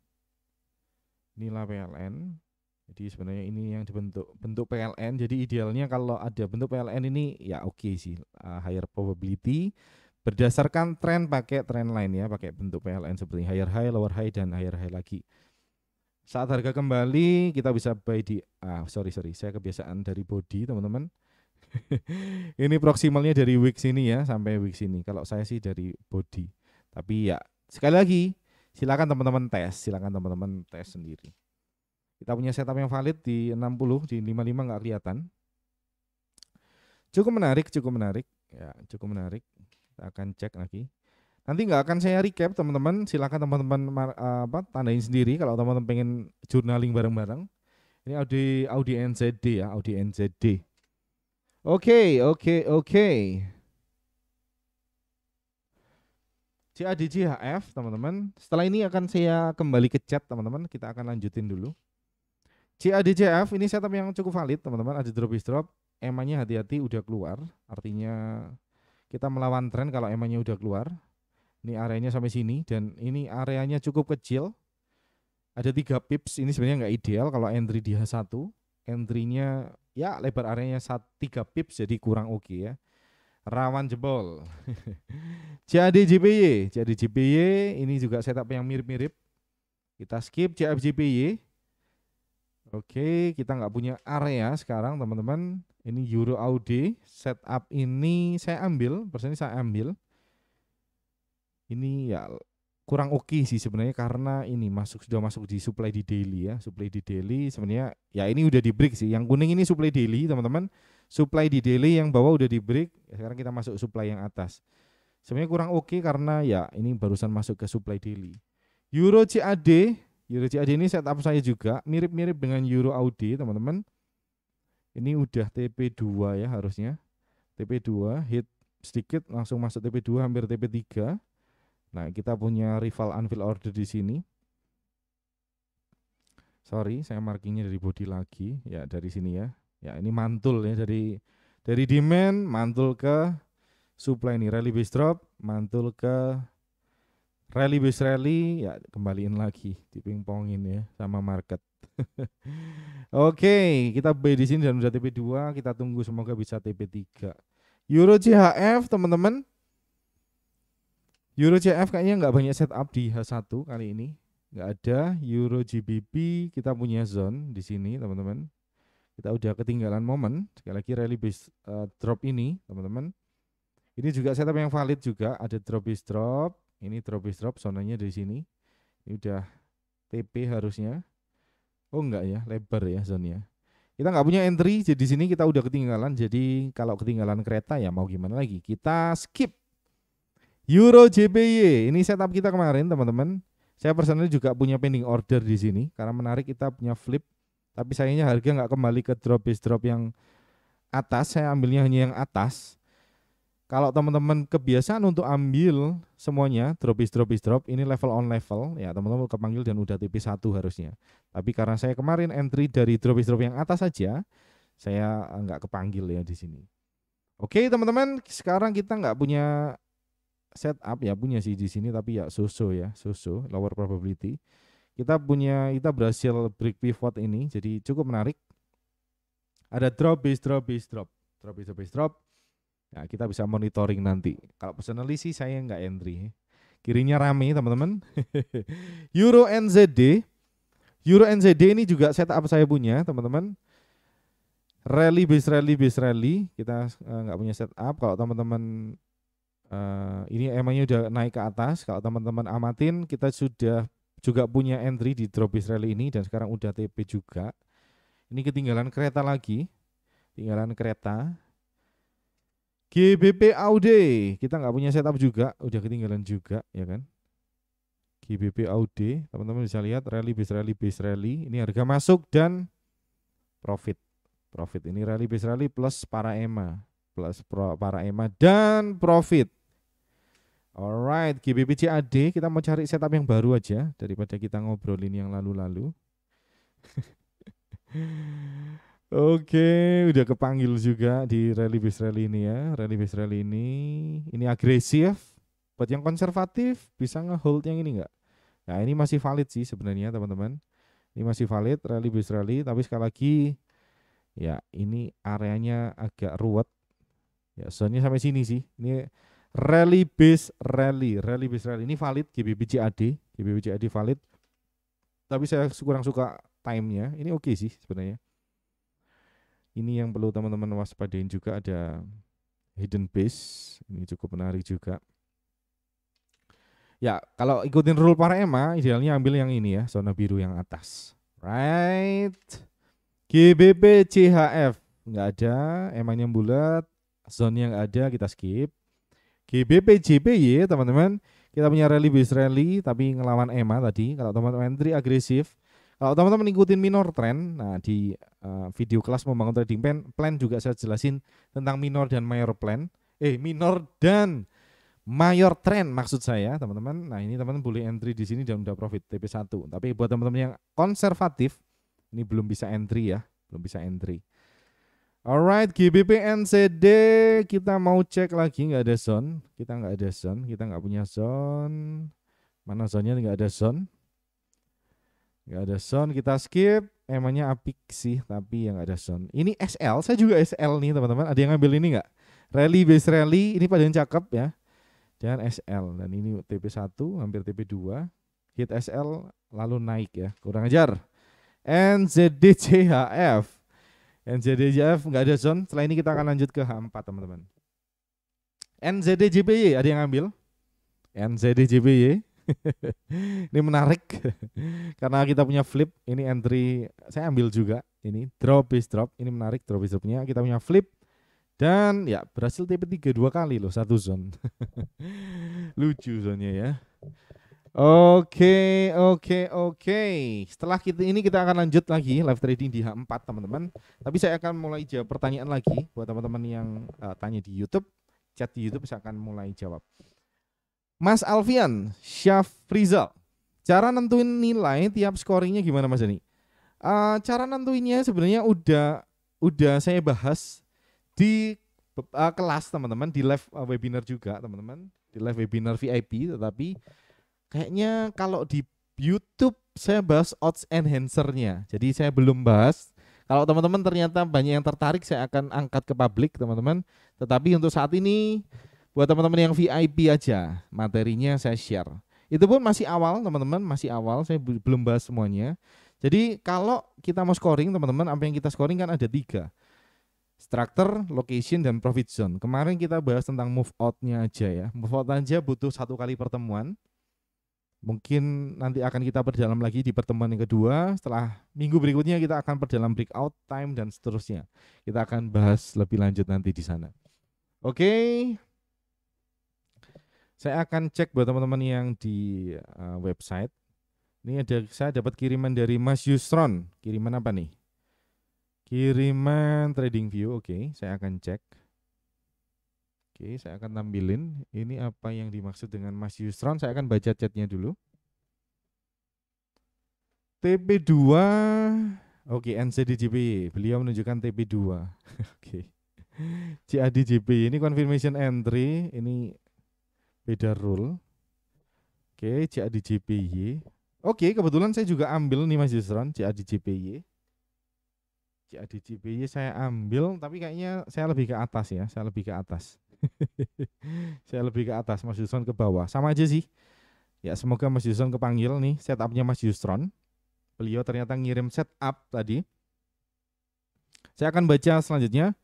[SPEAKER 1] inilah PLN. Jadi sebenarnya ini yang dibentuk bentuk PLN. Jadi idealnya kalau ada bentuk PLN ini ya oke okay sih uh, higher probability berdasarkan tren pakai trend line ya, pakai bentuk PLN seperti higher high, lower high dan higher high lagi. Saat harga kembali kita bisa buy di ah sorry sorry saya kebiasaan dari body teman-teman. *laughs* ini proximalnya dari week sini ya sampai week sini. Kalau saya sih dari body. Tapi ya sekali lagi silakan teman-teman tes, silakan teman-teman tes sendiri. Kita punya setup yang valid di 60, di 55 nggak kelihatan. Cukup menarik, cukup menarik. Ya, cukup menarik. Kita akan cek lagi. Nanti nggak akan saya recap teman-teman. Silakan teman-teman apa tandain sendiri kalau teman-teman pengen journaling bareng-bareng. Ini Audi Audi NZD ya, Audi NZD. Oke, oke, oke. Okay. CADJHF teman-teman. Setelah ini akan saya kembali ke chat teman-teman. Kita akan lanjutin dulu. CADCF ini setup yang cukup valid teman-teman. Ada drop is drop. EMA-nya hati-hati udah keluar. Artinya kita melawan tren kalau EMA-nya udah keluar. Ini areanya sampai sini dan ini areanya cukup kecil. Ada tiga pips ini sebenarnya nggak ideal kalau entry di H1 entry-nya ya lebar areanya tiga pips jadi kurang oke okay ya. Rawan jebol. *laughs* CAD JPY CAD JPY ini juga setup yang mirip-mirip. Kita skip CFJPY Oke, kita nggak punya area sekarang teman-teman. Ini Euro Audi setup ini saya ambil, persen saya ambil. Ini ya kurang oke okay sih sebenarnya karena ini masuk sudah masuk di supply di daily ya, supply di daily sebenarnya ya ini udah di break sih. Yang kuning ini supply daily teman-teman. Supply di daily yang bawah udah di break. Sekarang kita masuk supply yang atas. Sebenarnya kurang oke okay karena ya ini barusan masuk ke supply daily. Euro CAD Euro CAD ini setup saya juga mirip-mirip dengan Euro Audi teman-teman. Ini udah TP2 ya harusnya. TP2 hit sedikit langsung masuk TP2 hampir TP3. Nah, kita punya rival unfill order di sini. Sorry, saya markingnya dari body lagi. Ya, dari sini ya. Ya, ini mantul ya dari dari demand mantul ke supply ini rally base drop, mantul ke rally base rally ya kembaliin lagi dipingpongin ya sama market. *laughs* Oke, kita B di sini dan udah TP2, kita tunggu semoga bisa TP3. Euro CHF teman-teman. Euro CHF kayaknya nggak banyak setup di H1 kali ini. Nggak ada Euro GBP, kita punya zone di sini teman-teman. Kita udah ketinggalan momen. Sekali lagi rally base uh, drop ini teman-teman. Ini juga setup yang valid juga, ada drop base drop, ini drop is drop zonanya dari sini. Ini udah TP harusnya. Oh enggak ya, lebar ya zonnya. Kita nggak punya entry, jadi di sini kita udah ketinggalan. Jadi kalau ketinggalan kereta ya mau gimana lagi? Kita skip. Euro JPY, ini setup kita kemarin teman-teman. Saya personally juga punya pending order di sini karena menarik kita punya flip. Tapi sayangnya harga nggak kembali ke drop base drop yang atas. Saya ambilnya hanya yang atas. Kalau teman-teman kebiasaan untuk ambil semuanya drop is drop is drop ini level on level ya teman-teman kepanggil dan udah TP 1 harusnya. Tapi karena saya kemarin entry dari drop is drop yang atas saja, saya nggak kepanggil ya di sini. Oke teman-teman, sekarang kita nggak punya setup ya punya sih di sini tapi ya susu ya susu lower probability. Kita punya kita berhasil break pivot ini jadi cukup menarik. Ada drop base drop base drop drop base drop base drop Ya, kita bisa monitoring nanti. Kalau personally sih saya nggak entry. Kirinya rame teman-teman. *laughs* Euro NZD. Euro NZD ini juga setup saya punya teman-teman. Rally base rally base rally. Kita eh, nggak uh, punya setup. Kalau teman-teman uh, ini emangnya udah naik ke atas. Kalau teman-teman amatin kita sudah juga punya entry di drop base rally ini dan sekarang udah TP juga. Ini ketinggalan kereta lagi. Tinggalan kereta GBP Audi kita nggak punya setup juga. Udah ketinggalan juga ya kan? GBP Audi teman-teman bisa lihat rally base rally base rally. Ini harga masuk dan profit. Profit. Ini rally base rally plus para EMA plus pro, para EMA dan profit. Alright GBP CAD kita mau cari setup yang baru aja daripada kita ngobrolin yang lalu-lalu *laughs* Oke, udah kepanggil juga di rally base rally ini ya. Rally base rally ini ini agresif. Buat yang konservatif bisa ngehold yang ini enggak? Nah, ini masih valid sih sebenarnya teman-teman. Ini masih valid rally base rally, tapi sekali lagi ya ini areanya agak ruwet. Ya, zone sampai sini sih. Ini rally base rally, rally base rally ini valid GBBCAD, GBBCAD valid. Tapi saya kurang suka time-nya. Ini oke okay sih sebenarnya. Ini yang perlu teman-teman waspadain juga ada hidden base. Ini cukup menarik juga. Ya, kalau ikutin rule para EMA, idealnya ambil yang ini ya, zona biru yang atas. Right. GBP CHF nggak ada, emangnya bulat, zone yang ada kita skip. GBP JPY teman-teman, kita punya rally base rally tapi ngelawan EMA tadi. Kalau teman-teman entry agresif, kalau teman-teman ikutin minor trend, nah di uh, video kelas membangun trading plan, plan juga saya jelasin tentang minor dan mayor plan. Eh, minor dan mayor trend maksud saya teman-teman. Nah ini teman-teman boleh entry di sini dan udah profit TP1. Tapi buat teman-teman yang konservatif ini belum bisa entry ya, belum bisa entry. Alright, GBP NCD kita mau cek lagi nggak ada zone, kita nggak ada zone, kita nggak punya zone. Mana zonnya nggak ada zone? Nggak ada zone, kita skip. Emangnya apik sih, tapi yang ada zone. Ini SL, saya juga SL nih teman-teman. Ada yang ngambil ini nggak? Rally base rally, ini pada yang cakep ya dan SL dan ini TP1 hampir TP2 hit SL lalu naik ya kurang ajar NZDCHF NZDCHF nggak ada zone setelah ini kita akan lanjut ke H4 teman-teman NZDJPY ada yang ambil NZDJPY *laughs* ini menarik *laughs* karena kita punya flip ini entry saya ambil juga ini drop is drop ini menarik drop is dropnya kita punya flip dan ya berhasil TP3 dua kali loh satu zone. *laughs* Lucu zonnya ya. Oke, oke, oke. Setelah kita ini kita akan lanjut lagi live trading di H4 teman-teman. Tapi saya akan mulai jawab pertanyaan lagi buat teman-teman yang uh, tanya di YouTube. Chat di YouTube saya akan mulai jawab. Mas Alfian, Syafrizal. Cara nentuin nilai tiap scoringnya gimana Mas Dani? Uh, cara nentuinnya sebenarnya udah udah saya bahas di uh, kelas teman-teman. Di live uh, webinar juga teman-teman. Di live webinar VIP tetapi kayaknya kalau di YouTube saya bahas odds enhancernya jadi saya belum bahas. Kalau teman-teman ternyata banyak yang tertarik saya akan angkat ke publik teman-teman. Tetapi untuk saat ini buat teman-teman yang VIP aja materinya saya share itu pun masih awal teman-teman masih awal saya belum bahas semuanya jadi kalau kita mau scoring teman-teman apa yang kita scoring kan ada tiga structure, location, dan profit zone. Kemarin kita bahas tentang move out-nya aja ya. Move out aja butuh satu kali pertemuan. Mungkin nanti akan kita perdalam lagi di pertemuan yang kedua. Setelah minggu berikutnya kita akan perdalam breakout time dan seterusnya. Kita akan bahas lebih lanjut nanti di sana. Oke. Saya akan cek buat teman-teman yang di uh, website. Ini ada saya dapat kiriman dari Mas Yusron. Kiriman apa nih? Kiriman trading view, oke, okay, saya akan cek. Oke, okay, saya akan tampilin. Ini apa yang dimaksud dengan Mas Yusron? Saya akan baca chatnya dulu. TP2, oke, okay, NCDJP. Beliau menunjukkan TP2. *laughs* oke. okay. CADJP ini confirmation entry, ini beda rule. Oke, okay, CADJPY. Oke, okay, kebetulan saya juga ambil nih Mas Yusron, CADJPY. CADCBY saya ambil tapi kayaknya saya lebih ke atas ya saya lebih ke atas. *laughs* Saya lebih ke atas Mas Yusron ke bawah. Sama aja sih. Ya semoga Mas Yusron kepanggil nih setupnya Mas Yusron. Beliau ternyata ngirim setup tadi. Saya akan baca selanjutnya.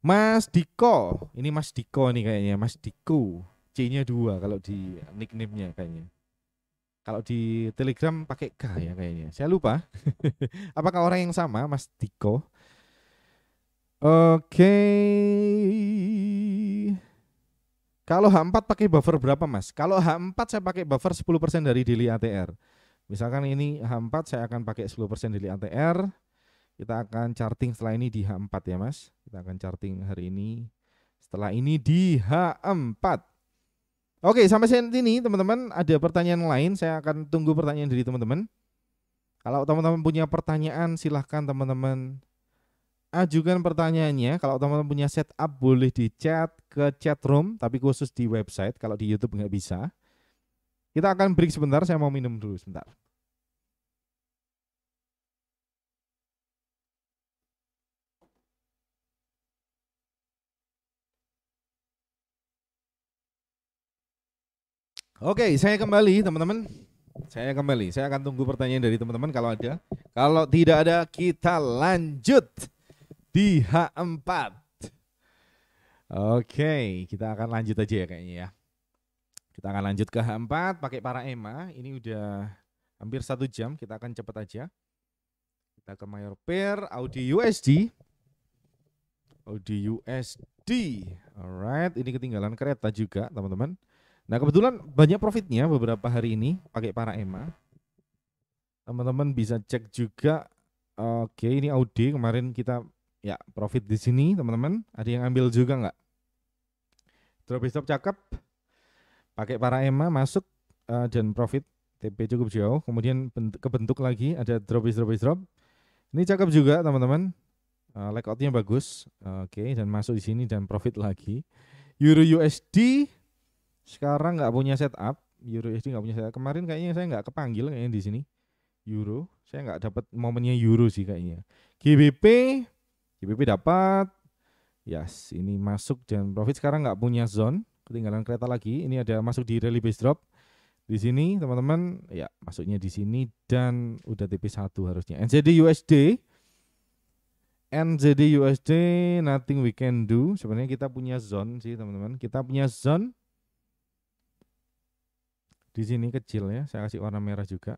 [SPEAKER 1] Mas Diko. Ini Mas Diko nih kayaknya Mas Diko C nya dua kalau di nickname-nya kayaknya kalau di Telegram pakai K ya kayaknya. Saya lupa. *laughs* Apakah orang yang sama, Mas Tiko? Oke. Okay. Kalau H4 pakai buffer berapa, Mas? Kalau H4 saya pakai buffer 10% dari daily ATR. Misalkan ini H4 saya akan pakai 10% daily ATR. Kita akan charting setelah ini di H4 ya, Mas. Kita akan charting hari ini. Setelah ini di H4. Oke, sampai saat ini teman-teman ada pertanyaan lain. Saya akan tunggu pertanyaan dari teman-teman. Kalau teman-teman punya pertanyaan, silahkan teman-teman ajukan pertanyaannya. Kalau teman-teman punya setup, boleh di chat ke chat room, tapi khusus di website. Kalau di YouTube nggak bisa. Kita akan break sebentar. Saya mau minum dulu sebentar. Oke, saya kembali teman-teman. Saya kembali. Saya akan tunggu pertanyaan dari teman-teman kalau ada. Kalau tidak ada, kita lanjut di H4. Oke, kita akan lanjut aja ya kayaknya ya. Kita akan lanjut ke H4 pakai para EMA. Ini udah hampir satu jam. Kita akan cepat aja. Kita ke Mayor Pair, Audi USD. Audi USD. Alright, ini ketinggalan kereta juga teman-teman. Nah kebetulan banyak profitnya beberapa hari ini pakai para EMA. Teman-teman bisa cek juga. Oke ini Audi kemarin kita ya profit di sini teman-teman. Ada yang ambil juga nggak? Drop stop cakep. Pakai para EMA masuk uh, dan profit TP cukup jauh. Kemudian kebentuk lagi ada drop drop drop. Ini cakep juga teman-teman. Uh, layoutnya bagus. Oke dan masuk di sini dan profit lagi. Euro USD sekarang nggak punya setup Euro SD nggak punya setup. Kemarin kayaknya saya nggak kepanggil kayaknya di sini Euro. Saya nggak dapat momennya Euro sih kayaknya. GBP GBP dapat. Yes ini masuk dan profit sekarang nggak punya zone. Ketinggalan kereta lagi. Ini ada masuk di rally base drop. Di sini teman-teman ya masuknya di sini dan udah TP1 harusnya. NZD USD NZD USD nothing we can do. Sebenarnya kita punya zone sih teman-teman. Kita punya zone di sini kecil ya, saya kasih warna merah juga.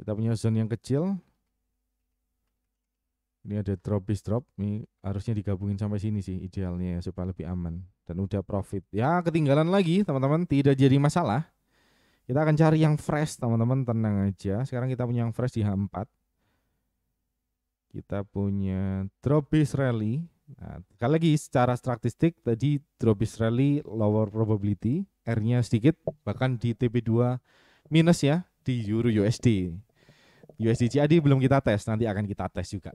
[SPEAKER 1] Kita punya zone yang kecil. Ini ada drop drop, ini harusnya digabungin sampai sini sih idealnya ya, supaya lebih aman dan udah profit. Ya ketinggalan lagi teman-teman, tidak jadi masalah. Kita akan cari yang fresh teman-teman, tenang aja. Sekarang kita punya yang fresh di H4. Kita punya drop rally. Nah, sekali lagi secara statistik tadi drop bis rally lower probability, R-nya sedikit bahkan di TP2 minus ya di Euro USD. USD CAD belum kita tes, nanti akan kita tes juga.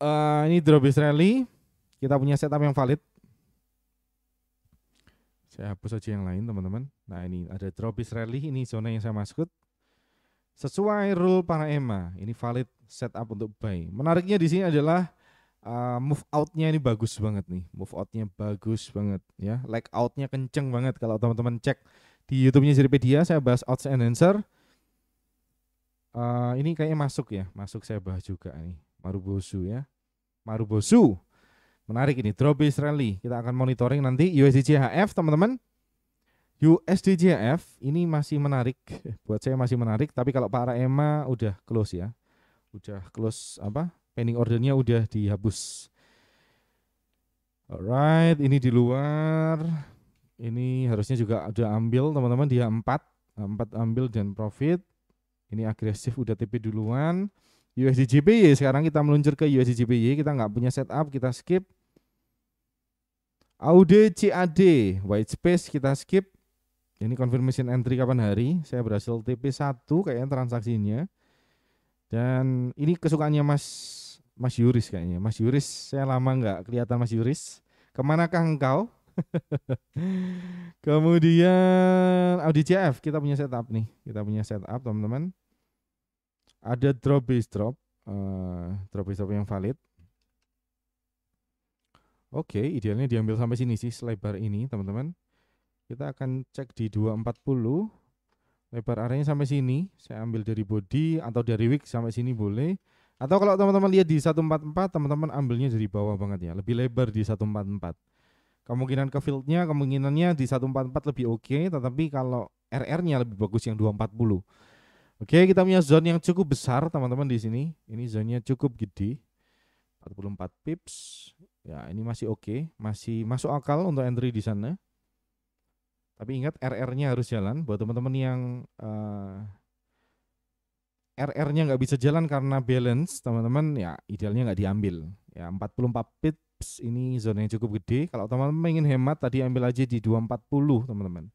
[SPEAKER 1] Uh, ini Drobis Rally, kita punya setup yang valid. Saya hapus saja yang lain teman-teman. Nah ini ada Drobis Rally, ini zona yang saya masuk. Sesuai rule para EMA, ini valid setup untuk buy. Menariknya di sini adalah uh, move outnya ini bagus banget nih. Move outnya bagus banget ya. Like outnya kenceng banget. Kalau teman-teman cek di YouTube-nya Zeripedia saya bahas outs and answer. Uh, ini kayaknya masuk ya. Masuk saya bahas juga nih. Marubosu ya. Marubosu. Menarik ini. Drop base rally. Kita akan monitoring nanti USD CHF teman-teman. USD CHF ini masih menarik. *laughs* Buat saya masih menarik. Tapi kalau para EMA udah close ya. Udah close apa pending ordernya udah dihapus. Alright, ini di luar. Ini harusnya juga udah ambil teman-teman dia 4. 4 ambil dan profit. Ini agresif udah TP duluan. USD JPY sekarang kita meluncur ke USD JPY, kita nggak punya setup, kita skip. Aude CAD, white space kita skip. Ini confirmation entry kapan hari? Saya berhasil TP1 kayaknya transaksinya. Dan ini kesukaannya Mas Mas Yuris kayaknya. Mas Yuris, saya lama nggak kelihatan Mas Yuris. Ke manakah engkau? *laughs* Kemudian Audi CF kita punya setup nih. Kita punya setup teman-teman. Ada drop base drop, uh, drop base drop yang valid. Oke, okay, idealnya diambil sampai sini sih selebar ini teman-teman. Kita akan cek di 240 lebar areanya sampai sini. Saya ambil dari body atau dari wick sampai sini boleh. Atau kalau teman-teman lihat di 144, teman-teman ambilnya dari bawah banget ya, lebih lebar di 144. Kemungkinan ke fieldnya, kemungkinannya di 144 lebih oke, okay, tetapi kalau RR-nya lebih bagus yang 240. Oke, kita punya zone yang cukup besar teman-teman di sini. Ini zonnya cukup gede. 44 pips. Ya, ini masih oke, okay. masih masuk akal untuk entry di sana. Tapi ingat RR-nya harus jalan buat teman-teman yang uh, RR-nya nggak bisa jalan karena balance, teman-teman ya idealnya nggak diambil. Ya 44 pips ini zona yang cukup gede. Kalau teman-teman ingin hemat tadi ambil aja di 240 teman-teman.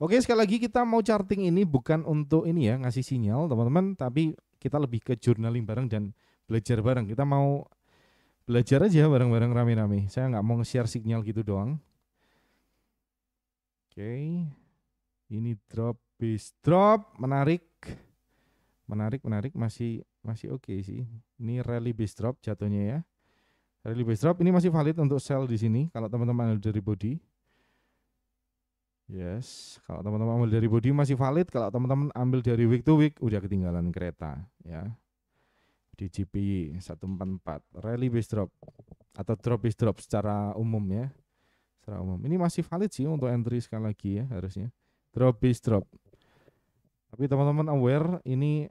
[SPEAKER 1] Oke sekali lagi kita mau charting ini bukan untuk ini ya ngasih sinyal teman-teman, tapi kita lebih ke journaling bareng dan belajar bareng. Kita mau belajar aja bareng-bareng rame-rame. Saya nggak mau nge-share signal gitu doang. Oke, ini drop base drop menarik menarik menarik masih masih oke okay sih ini rally base drop jatuhnya ya rally base drop ini masih valid untuk sell di sini kalau teman-teman dari body Yes, kalau teman-teman ambil dari body masih valid, kalau teman-teman ambil dari week to week udah ketinggalan kereta ya. Di GPY 144 rally base drop atau drop base drop secara umum ya. Secara umum. Ini masih valid sih untuk entry sekali lagi ya harusnya. Drop base drop. Tapi teman-teman aware ini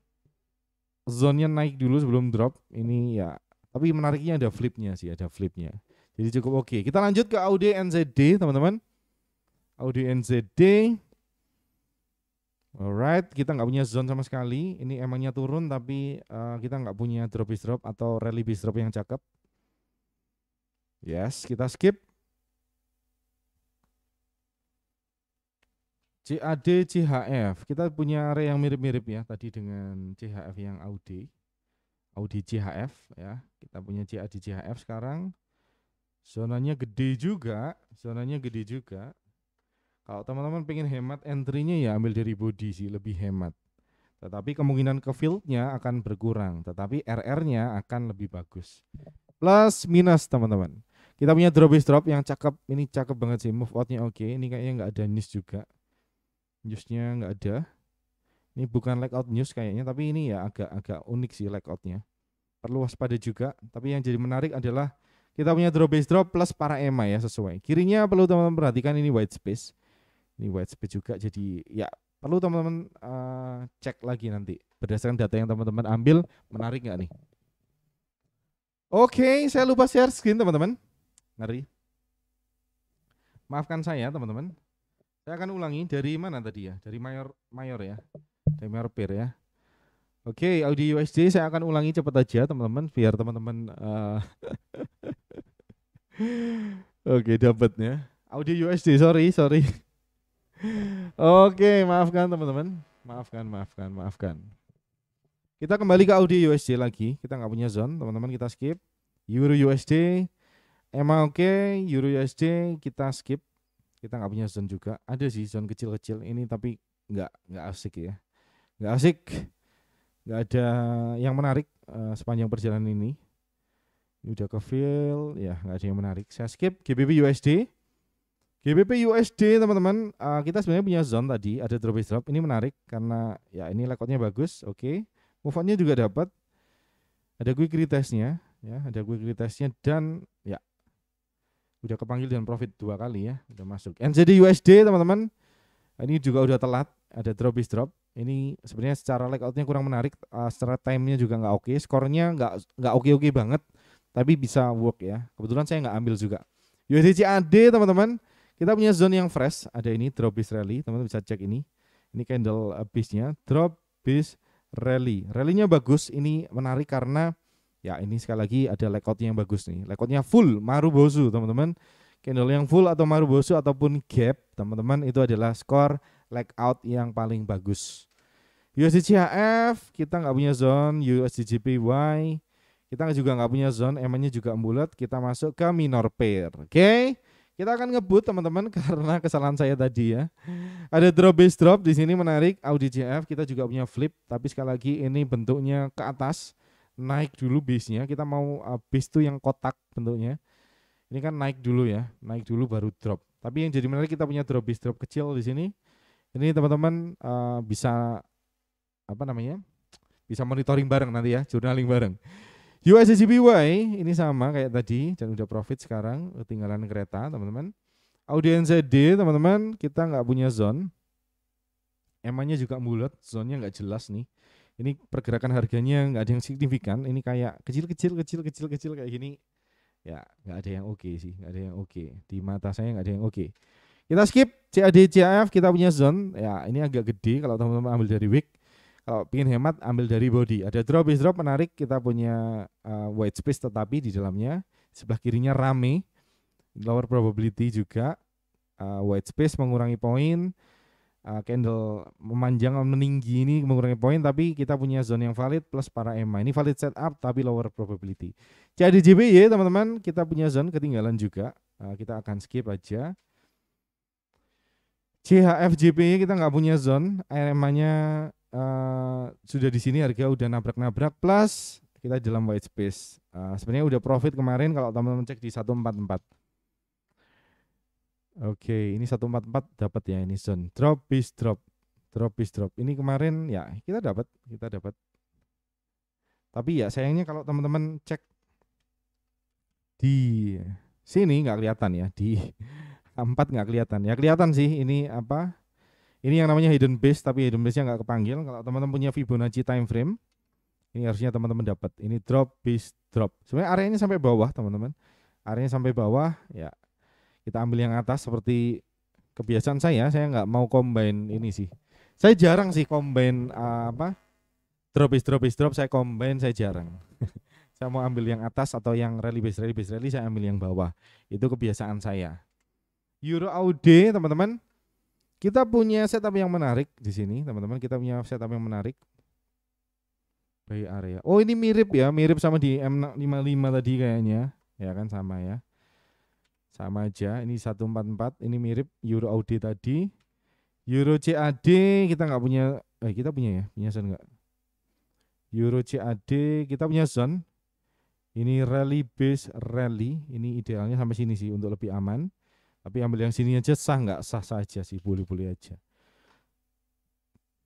[SPEAKER 1] zone-nya naik dulu sebelum drop. Ini ya, tapi menariknya ada flipnya sih, ada flipnya. Jadi cukup oke. Kita lanjut ke Audi NZD teman-teman. Audi NZD. Alright, kita nggak punya zone sama sekali. Ini emangnya turun tapi uh, kita nggak punya drop is drop atau rally bis drop yang cakep. Yes, kita skip. CAD CHF. Kita punya area yang mirip-mirip ya tadi dengan CHF yang Audi. Audi CHF ya. Kita punya CAD CHF sekarang. Zonanya gede juga, zonanya gede juga. Kalau teman-teman pengen hemat entry-nya ya ambil dari body sih, lebih hemat. Tetapi kemungkinan ke field-nya akan berkurang, tetapi RR-nya akan lebih bagus. Plus minus teman-teman. Kita punya drop is drop yang cakep, ini cakep banget sih, move out-nya oke. Ini kayaknya nggak ada news juga. News-nya nggak ada. Ini bukan layout news kayaknya, tapi ini ya agak-agak unik sih layout-nya. Perlu waspada juga, tapi yang jadi menarik adalah kita punya drop base drop plus para EMA ya sesuai. Kirinya perlu teman-teman perhatikan ini white space ini white space juga jadi ya perlu teman-teman uh, cek lagi nanti berdasarkan data yang teman-teman ambil menarik nggak nih oke saya lupa share screen teman-teman ngeri maafkan saya teman-teman saya akan ulangi dari mana tadi ya dari mayor mayor ya dari mayor peer ya Oke, Audi USD saya akan ulangi cepat aja teman-teman biar teman-teman uh, *laughs* Oke, dapatnya. Audi USD, sorry, sorry. Oke, maafkan teman-teman. Maafkan, maafkan, maafkan. Kita kembali ke Audi USD lagi. Kita nggak punya zone, teman-teman kita skip. Euro USD, emang oke. Okay. Euro USD kita skip. Kita nggak punya zone juga. Ada sih zone kecil-kecil ini, tapi nggak nggak asik ya. Nggak asik. Nggak ada yang menarik uh, sepanjang perjalanan ini. Ini udah ke fill, ya nggak ada yang menarik. Saya skip GBP USD. GBP USD teman-teman, uh, kita sebenarnya punya zone tadi, ada drop drop. Ini menarik karena ya ini layoutnya bagus, oke. Okay. Move on-nya juga dapat. Ada quick retestnya, ya, ada quick retestnya dan ya udah kepanggil dan profit dua kali ya, udah masuk. NZD USD teman-teman, ini juga udah telat, ada drop drop. Ini sebenarnya secara layoutnya kurang menarik, uh, secara time-nya juga nggak oke, okay. skornya nggak nggak oke-oke banget, tapi bisa work ya. Kebetulan saya nggak ambil juga. USD CAD teman-teman, kita punya zone yang fresh, ada ini drop base rally, teman-teman bisa cek ini. Ini candle base-nya, drop base rally. Rally-nya bagus, ini menarik karena ya ini sekali lagi ada layout yang bagus nih. Layoutnya full Marubozu, teman-teman. Candle yang full atau Marubozu ataupun gap, teman-teman itu adalah skor layout yang paling bagus. USD CHF kita nggak punya zone, USD JPY kita juga nggak punya zone, emangnya juga bulat. Kita masuk ke minor pair, oke? Okay? Kita akan ngebut teman-teman *laughs* karena kesalahan saya tadi ya. Ada drop base drop di sini menarik Audi JF kita juga punya flip tapi sekali lagi ini bentuknya ke atas naik dulu base-nya. Kita mau uh, base itu yang kotak bentuknya. Ini kan naik dulu ya, naik dulu baru drop. Tapi yang jadi menarik kita punya drop base drop kecil di sini. Ini teman-teman uh, bisa apa namanya? Bisa monitoring bareng nanti ya, journaling bareng. USGBY ini sama kayak tadi dan udah profit sekarang ketinggalan kereta teman-teman. Audiens ZD teman-teman kita nggak punya zone. Emangnya juga mulut, zonnya nggak jelas nih. Ini pergerakan harganya nggak ada yang signifikan. Ini kayak kecil-kecil, kecil-kecil, kecil kayak gini. Ya nggak ada yang oke okay sih, nggak ada yang oke. Okay. Di mata saya nggak ada yang oke. Okay. Kita skip CAD CAF kita punya zone. Ya ini agak gede kalau teman-teman ambil dari week kalau ingin hemat ambil dari body. Ada drop is drop menarik, kita punya uh, white space tetapi di dalamnya sebelah kirinya rame. Lower probability juga uh, white space mengurangi poin. Uh, candle memanjang meninggi ini mengurangi poin tapi kita punya zone yang valid plus para EMA. Ini valid setup tapi lower probability. Jadi JBY teman-teman, kita punya zone ketinggalan juga. Uh, kita akan skip aja. CHFJP kita nggak punya zone, EMA-nya uh, sudah di sini harga udah nabrak-nabrak plus kita dalam white space. Uh, sebenarnya udah profit kemarin kalau teman-teman cek di 144. Oke, ini 144 dapat ya ini zone. Drop bis drop. Drop bis drop. Ini kemarin ya kita dapat, kita dapat. Tapi ya sayangnya kalau teman-teman cek di sini nggak kelihatan ya, di empat nggak kelihatan. Ya kelihatan sih ini apa? Ini yang namanya hidden base tapi hidden base-nya nggak kepanggil. Kalau teman-teman punya Fibonacci time frame, ini harusnya teman-teman dapat. Ini drop bis drop. Sebenarnya areanya sampai bawah, teman-teman. Areanya sampai bawah ya kita ambil yang atas seperti kebiasaan saya saya nggak mau combine ini sih. Saya jarang sih combine uh, apa drop is drop is drop saya combine saya jarang. *laughs* Saya mau ambil yang atas atau yang rally base rally base rally saya ambil yang bawah. Itu kebiasaan saya. Euro AUD teman-teman. Kita punya setup yang menarik di sini teman-teman. Kita punya setup yang menarik. Area. Oh ini mirip ya mirip sama di M55 tadi kayaknya. Ya kan sama ya sama aja ini 144 ini mirip Euro Audi tadi. Euro CAD kita nggak punya eh kita punya ya? Punya zone nggak? Euro CAD kita punya zone ini rally base rally ini idealnya sampai sini sih untuk lebih aman. Tapi ambil yang sini aja sah nggak? Sah saja sih boleh-boleh aja.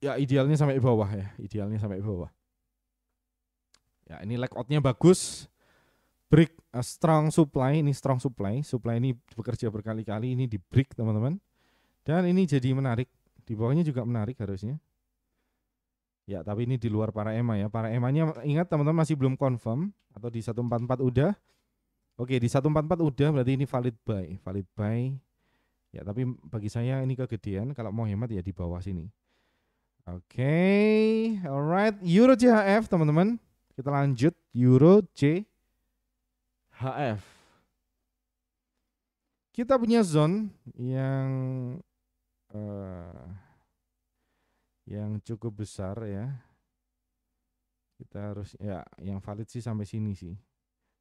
[SPEAKER 1] Ya idealnya sampai bawah ya idealnya sampai bawah. Ya ini layoutnya bagus break a strong supply ini strong supply. Supply ini bekerja berkali-kali ini di break teman-teman. Dan ini jadi menarik. Di bawahnya juga menarik harusnya. Ya tapi ini di luar para EMA ya. Para EMA nya ingat teman-teman masih belum confirm. Atau di 144 udah. Oke di 144 udah berarti ini valid buy. Valid buy. Ya tapi bagi saya ini kegedean. Kalau mau hemat ya di bawah sini. Oke alright. Euro CHF teman-teman. Kita lanjut. Euro C HF. Kita punya zone yang uh, yang cukup besar ya. Kita harus ya yang valid sih sampai sini sih.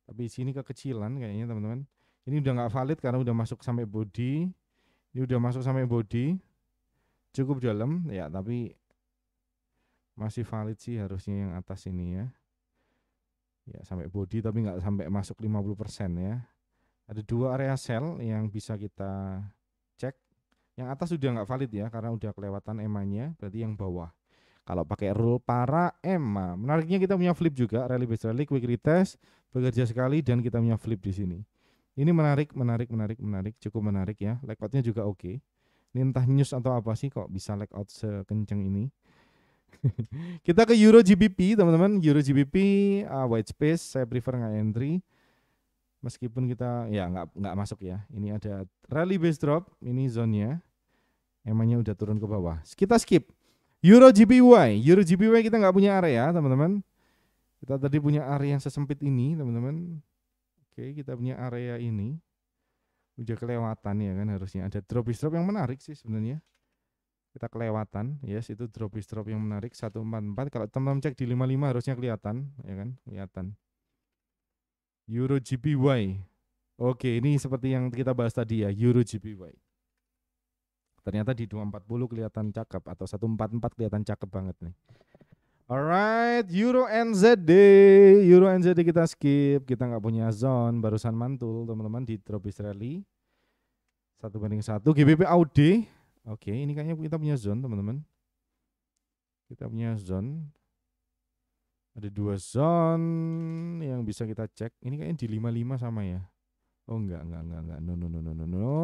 [SPEAKER 1] Tapi sini kekecilan kayaknya teman-teman. Ini udah nggak valid karena udah masuk sampai body. Ini udah masuk sampai body. Cukup dalam ya, tapi masih valid sih harusnya yang atas ini ya ya sampai body tapi nggak sampai masuk 50% ya. Ada dua area sel yang bisa kita cek. Yang atas sudah nggak valid ya karena udah kelewatan emanya berarti yang bawah. Kalau pakai rule para EMA menariknya kita punya flip juga rally base rally quick retest bekerja sekali dan kita punya flip di sini. Ini menarik menarik menarik menarik cukup menarik ya. Layoutnya juga oke. Okay. ini entah news atau apa sih kok bisa layout sekenceng ini *laughs* kita ke Euro GBP teman-teman. Euro GBP uh, white space. Saya prefer nggak entry. Meskipun kita ya nggak nggak masuk ya. Ini ada rally base drop. Ini zonnya emangnya udah turun ke bawah. Kita skip. Euro GBY Euro GBY kita nggak punya area teman-teman. Kita tadi punya area yang sesempit ini teman-teman. Oke kita punya area ini. Udah kelewatan ya kan harusnya. Ada drop drop yang menarik sih sebenarnya kita kelewatan yes itu drop is drop yang menarik 144 kalau teman-teman cek di 55 harusnya kelihatan ya kan? Kelihatan. Euro GPY oke ini seperti yang kita bahas tadi ya Euro GPY ternyata di 240 kelihatan cakep atau 144 kelihatan cakep banget nih. Alright, Euro NZD, Euro NZD kita skip, kita nggak punya zone, barusan mantul teman-teman di drop Israeli. Satu banding satu, GBP Audi, Oke, ini kayaknya kita punya zone, teman-teman. Kita punya zone. Ada dua zone yang bisa kita cek. Ini kayaknya di 55 sama ya. Oh enggak, enggak, enggak, enggak. No, no, no, no, no, no.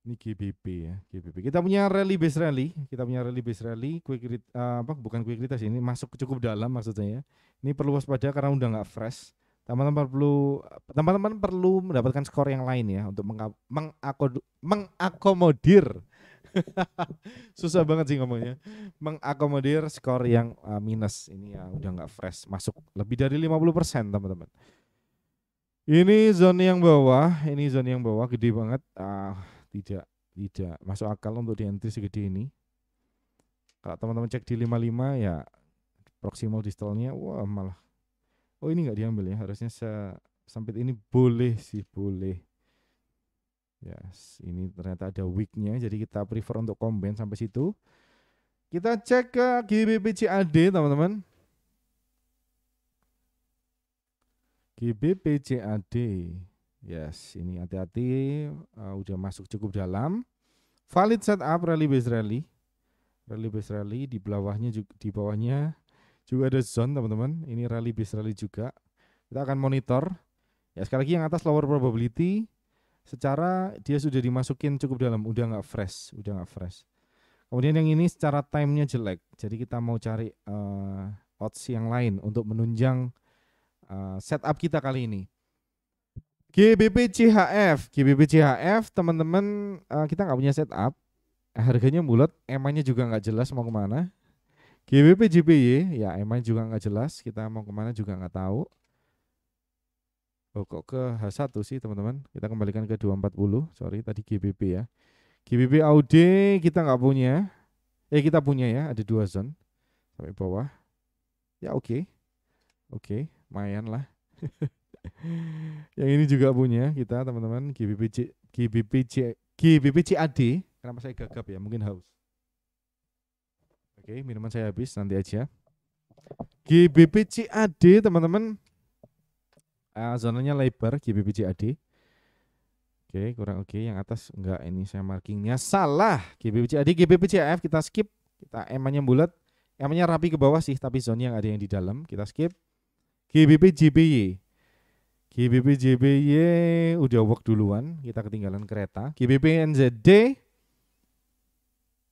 [SPEAKER 1] Ini GBP ya, GBP. Kita punya rally base rally, kita punya rally base rally, quick read, uh, apa bukan quick retest ini masuk cukup dalam maksudnya ya. Ini perlu waspada karena udah nggak fresh teman-teman perlu teman-teman perlu mendapatkan skor yang lain ya untuk mengakomodir. *laughs* Susah banget sih ngomongnya. Mengakomodir skor yang uh, minus. Ini ya udah nggak fresh masuk lebih dari 50% teman-teman. Ini zone yang bawah ini zone yang bawah gede banget. Uh, tidak tidak masuk akal untuk di entry segede ini. Kalau teman-teman cek di 55 ya proximal distalnya wah malah oh ini nggak diambil ya? Harusnya saya sampai ini boleh sih boleh. Ya yes, ini ternyata ada weaknya jadi kita prefer untuk combine sampai situ. Kita cek ke GBPCAD teman-teman. GBPCAD Yes, ini hati-hati uh, udah masuk cukup dalam. Valid setup rally base rally. Rally base rally di bawahnya juga di bawahnya juga ada zone teman-teman. Ini rally base rally juga. Kita akan monitor. Ya sekali lagi yang atas lower probability secara dia sudah dimasukin cukup dalam, udah nggak fresh, udah nggak fresh. Kemudian yang ini secara timenya jelek, jadi kita mau cari uh, odds yang lain untuk menunjang uh, setup kita kali ini. GBP CHF, GBP CHF teman-teman uh, kita nggak punya setup, harganya bulat, emangnya juga nggak jelas mau ke mana. GBP JPY ya emang juga nggak jelas, kita mau ke mana juga nggak tahu. Oh kok ke H1 sih teman-teman, kita kembalikan ke 240, sorry tadi GBP ya. GBP AUD kita nggak punya, eh kita punya ya, ada dua zone sampai bawah. Ya oke, okay. oke, okay, lumayan lah. *laughs* yang ini juga punya kita teman-teman GBPC GBPC GBPC AD kenapa saya gagap ya mungkin haus oke minuman saya habis nanti aja. GBPC AD teman-teman. Uh, zonanya lebar GBPC AD oke kurang oke yang atas enggak ini saya markingnya salah. GBPC AD GBPC AF kita skip. Kita M nya bulat. M nya rapi ke bawah sih tapi zone yang ada yang di dalam kita skip. GBP JBY GBP JBY udah work duluan, kita ketinggalan kereta. GBP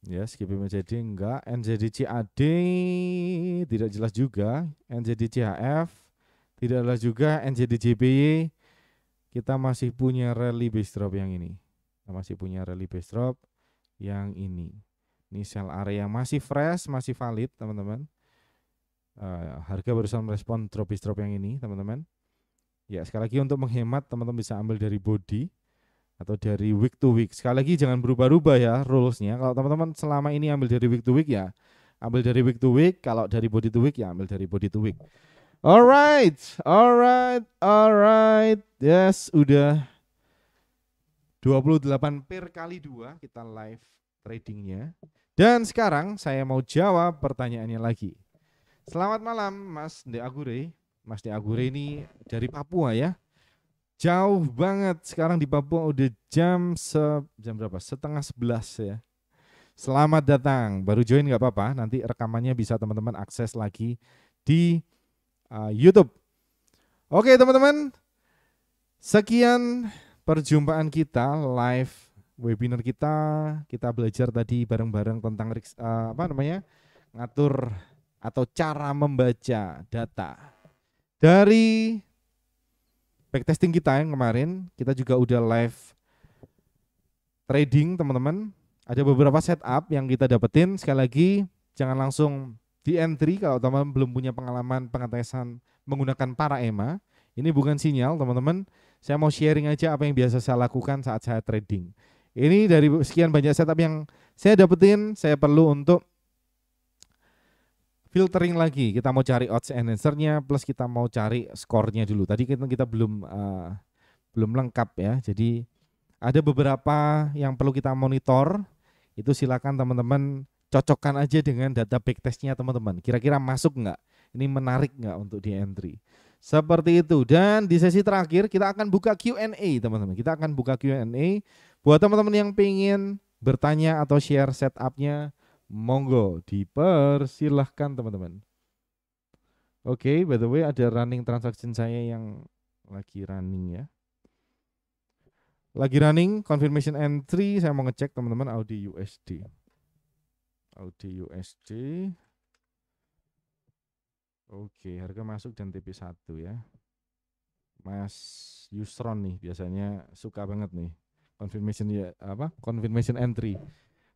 [SPEAKER 1] Yes, GBP NZD enggak, NZD CAD tidak jelas juga, NZD CHF tidak jelas juga, NZD JBY kita masih punya rally base drop yang ini. Kita masih punya rally base drop yang ini. Ini sell area masih fresh, masih valid, teman-teman. Uh, harga barusan merespon drop base drop yang ini, teman-teman. Ya, sekali lagi untuk menghemat teman-teman bisa ambil dari body atau dari week to week. Sekali lagi jangan berubah-ubah ya rulesnya. Kalau teman-teman selama ini ambil dari week to week ya ambil dari week to week. Kalau dari body to week ya ambil dari body to week. Alright, alright, alright. Yes, udah 28 per kali dua kita live tradingnya. Dan sekarang saya mau jawab pertanyaannya lagi. Selamat malam Mas De Agure. Mas De Agure ini dari Papua ya. Jauh banget sekarang di Papua udah jam se jam berapa? Setengah sebelas ya. Selamat datang. Baru join nggak apa-apa. Nanti rekamannya bisa teman-teman akses lagi di uh, YouTube. Oke teman-teman. Sekian perjumpaan kita live webinar kita. Kita belajar tadi bareng-bareng tentang uh, apa namanya ngatur atau cara membaca data dari backtesting kita yang kemarin, kita juga udah live trading teman-teman. Ada beberapa setup yang kita dapetin. Sekali lagi, jangan langsung di entry kalau teman-teman belum punya pengalaman pengetesan menggunakan para EMA. Ini bukan sinyal teman-teman. Saya mau sharing aja apa yang biasa saya lakukan saat saya trading. Ini dari sekian banyak setup yang saya dapetin, saya perlu untuk filtering lagi. Kita mau cari odds and answer-nya plus kita mau cari skornya dulu. Tadi kita kita belum uh, belum lengkap ya. Jadi ada beberapa yang perlu kita monitor. Itu silakan teman-teman cocokkan aja dengan data backtestnya teman-teman. Kira-kira masuk nggak? Ini menarik nggak untuk di entry? Seperti itu. Dan di sesi terakhir kita akan buka Q&A teman-teman. Kita akan buka Q&A buat teman-teman yang pengen bertanya atau share setupnya Monggo dipersilahkan teman-teman. Oke, okay, by the way ada running transaction saya yang lagi running ya. Lagi running confirmation entry saya mau ngecek teman-teman Audi USD. Audi USD. Oke, okay, harga masuk dan TP1 ya. Mas Yusron nih biasanya suka banget nih confirmation ya apa? Confirmation entry.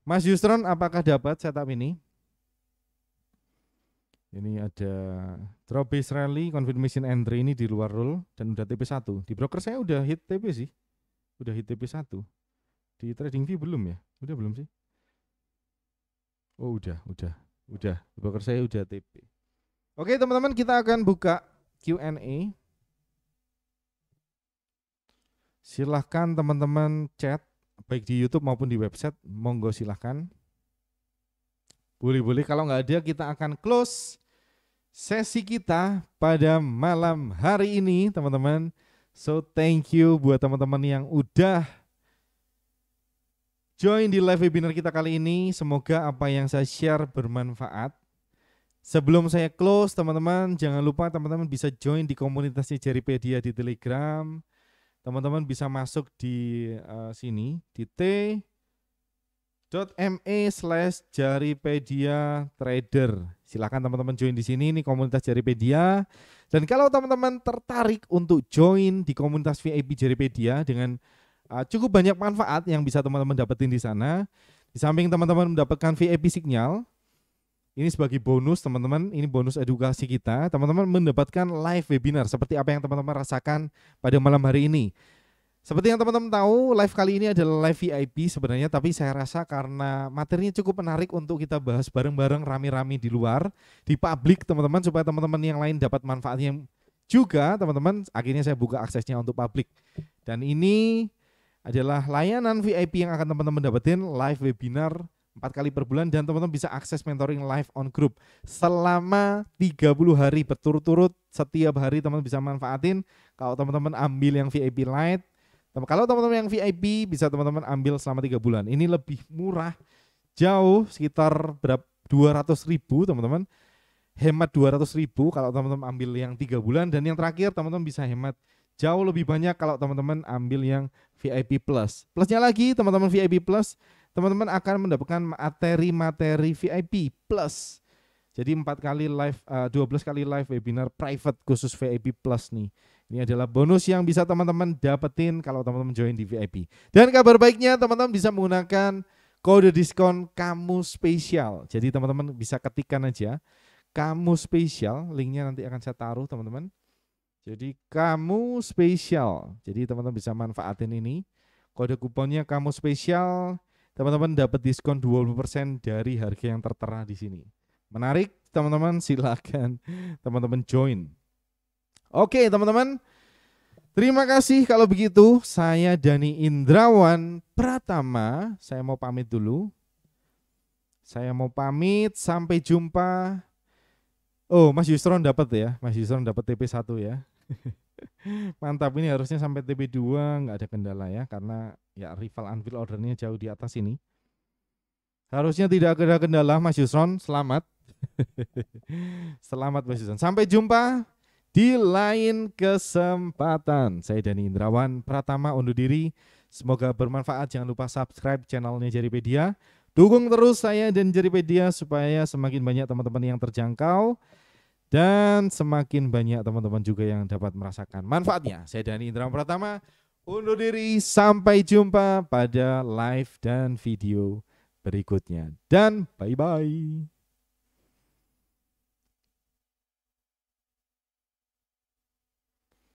[SPEAKER 1] Mas Yusron, apakah dapat setup ini? Ini ada drop base rally confirmation entry ini di luar rule dan udah TP1. Di broker saya udah hit TP sih. Udah hit TP1. Di trading view belum ya? Udah belum sih? Oh, udah, udah. Udah, di broker saya udah TP. Oke, teman-teman, kita akan buka Q&A. Silahkan teman-teman chat baik di YouTube maupun di website, monggo silahkan. Boleh-boleh kalau nggak ada kita akan close sesi kita pada malam hari ini teman-teman. So thank you buat teman-teman yang udah join di live webinar kita kali ini. Semoga apa yang saya share bermanfaat. Sebelum saya close, teman-teman jangan lupa teman-teman bisa join di komunitasnya Jaripedia di Telegram. Teman-teman bisa masuk di uh, sini di t .me slash Jaripedia Trader. Silakan teman-teman join di sini ini komunitas Jaripedia. Dan kalau teman-teman tertarik untuk join di komunitas VIP Jaripedia dengan uh, cukup banyak manfaat yang bisa teman-teman dapetin di sana. Di samping teman-teman mendapatkan VIP signal, ini sebagai bonus teman-teman, ini bonus edukasi kita. Teman-teman mendapatkan live webinar seperti apa yang teman-teman rasakan pada malam hari ini. Seperti yang teman-teman tahu, live kali ini adalah live VIP sebenarnya, tapi saya rasa karena materinya cukup menarik untuk kita bahas bareng-bareng rame-rame di luar, di publik teman-teman, supaya teman-teman yang lain dapat manfaatnya juga, teman-teman, akhirnya saya buka aksesnya untuk publik. Dan ini adalah layanan VIP yang akan teman-teman dapetin live webinar empat kali per bulan dan teman-teman bisa akses mentoring live on group selama 30 hari berturut-turut setiap hari teman-teman bisa manfaatin kalau teman-teman ambil yang VIP Lite kalau teman-teman yang VIP bisa teman-teman ambil selama tiga bulan. Ini lebih murah, jauh sekitar berapa 200 ribu teman-teman. Hemat 200 ribu kalau teman-teman ambil yang tiga bulan dan yang terakhir teman-teman bisa hemat jauh lebih banyak kalau teman-teman ambil yang VIP Plus. Plusnya lagi teman-teman VIP Plus, teman-teman akan mendapatkan materi-materi VIP Plus. Jadi empat kali live, uh, eh, 12 kali live webinar private khusus VIP Plus nih. Ini adalah bonus yang bisa teman-teman dapetin kalau teman-teman join di VIP. Dan kabar baiknya teman-teman bisa menggunakan kode diskon kamu spesial. Jadi teman-teman bisa ketikkan aja kamu spesial, linknya nanti akan saya taruh teman-teman. Jadi kamu spesial. Jadi teman-teman bisa manfaatin ini. Kode kuponnya kamu spesial, teman-teman dapat diskon 20% dari harga yang tertera di sini. Menarik teman-teman silakan teman-teman join. Oke teman-teman, terima kasih kalau begitu. Saya Dani Indrawan Pratama, saya mau pamit dulu. Saya mau pamit, sampai jumpa. Oh, Mas Yusron dapat ya, Mas Yusron dapat TP1 ya. *laughs* Mantap ini harusnya sampai TP2 nggak ada kendala ya karena ya rival Anfield ordernya jauh di atas ini. Harusnya tidak ada kendala Mas Yusron, selamat. *laughs* selamat Mas Yusron. Sampai jumpa di lain kesempatan. Saya Dani Indrawan Pratama undur diri. Semoga bermanfaat. Jangan lupa subscribe channelnya Jaripedia. Dukung terus saya dan Jaripedia supaya semakin banyak teman-teman yang terjangkau dan semakin banyak teman-teman juga yang dapat merasakan manfaatnya. Saya Dani Indrawan Pratama undur diri. Sampai jumpa pada live dan video berikutnya. Dan bye-bye.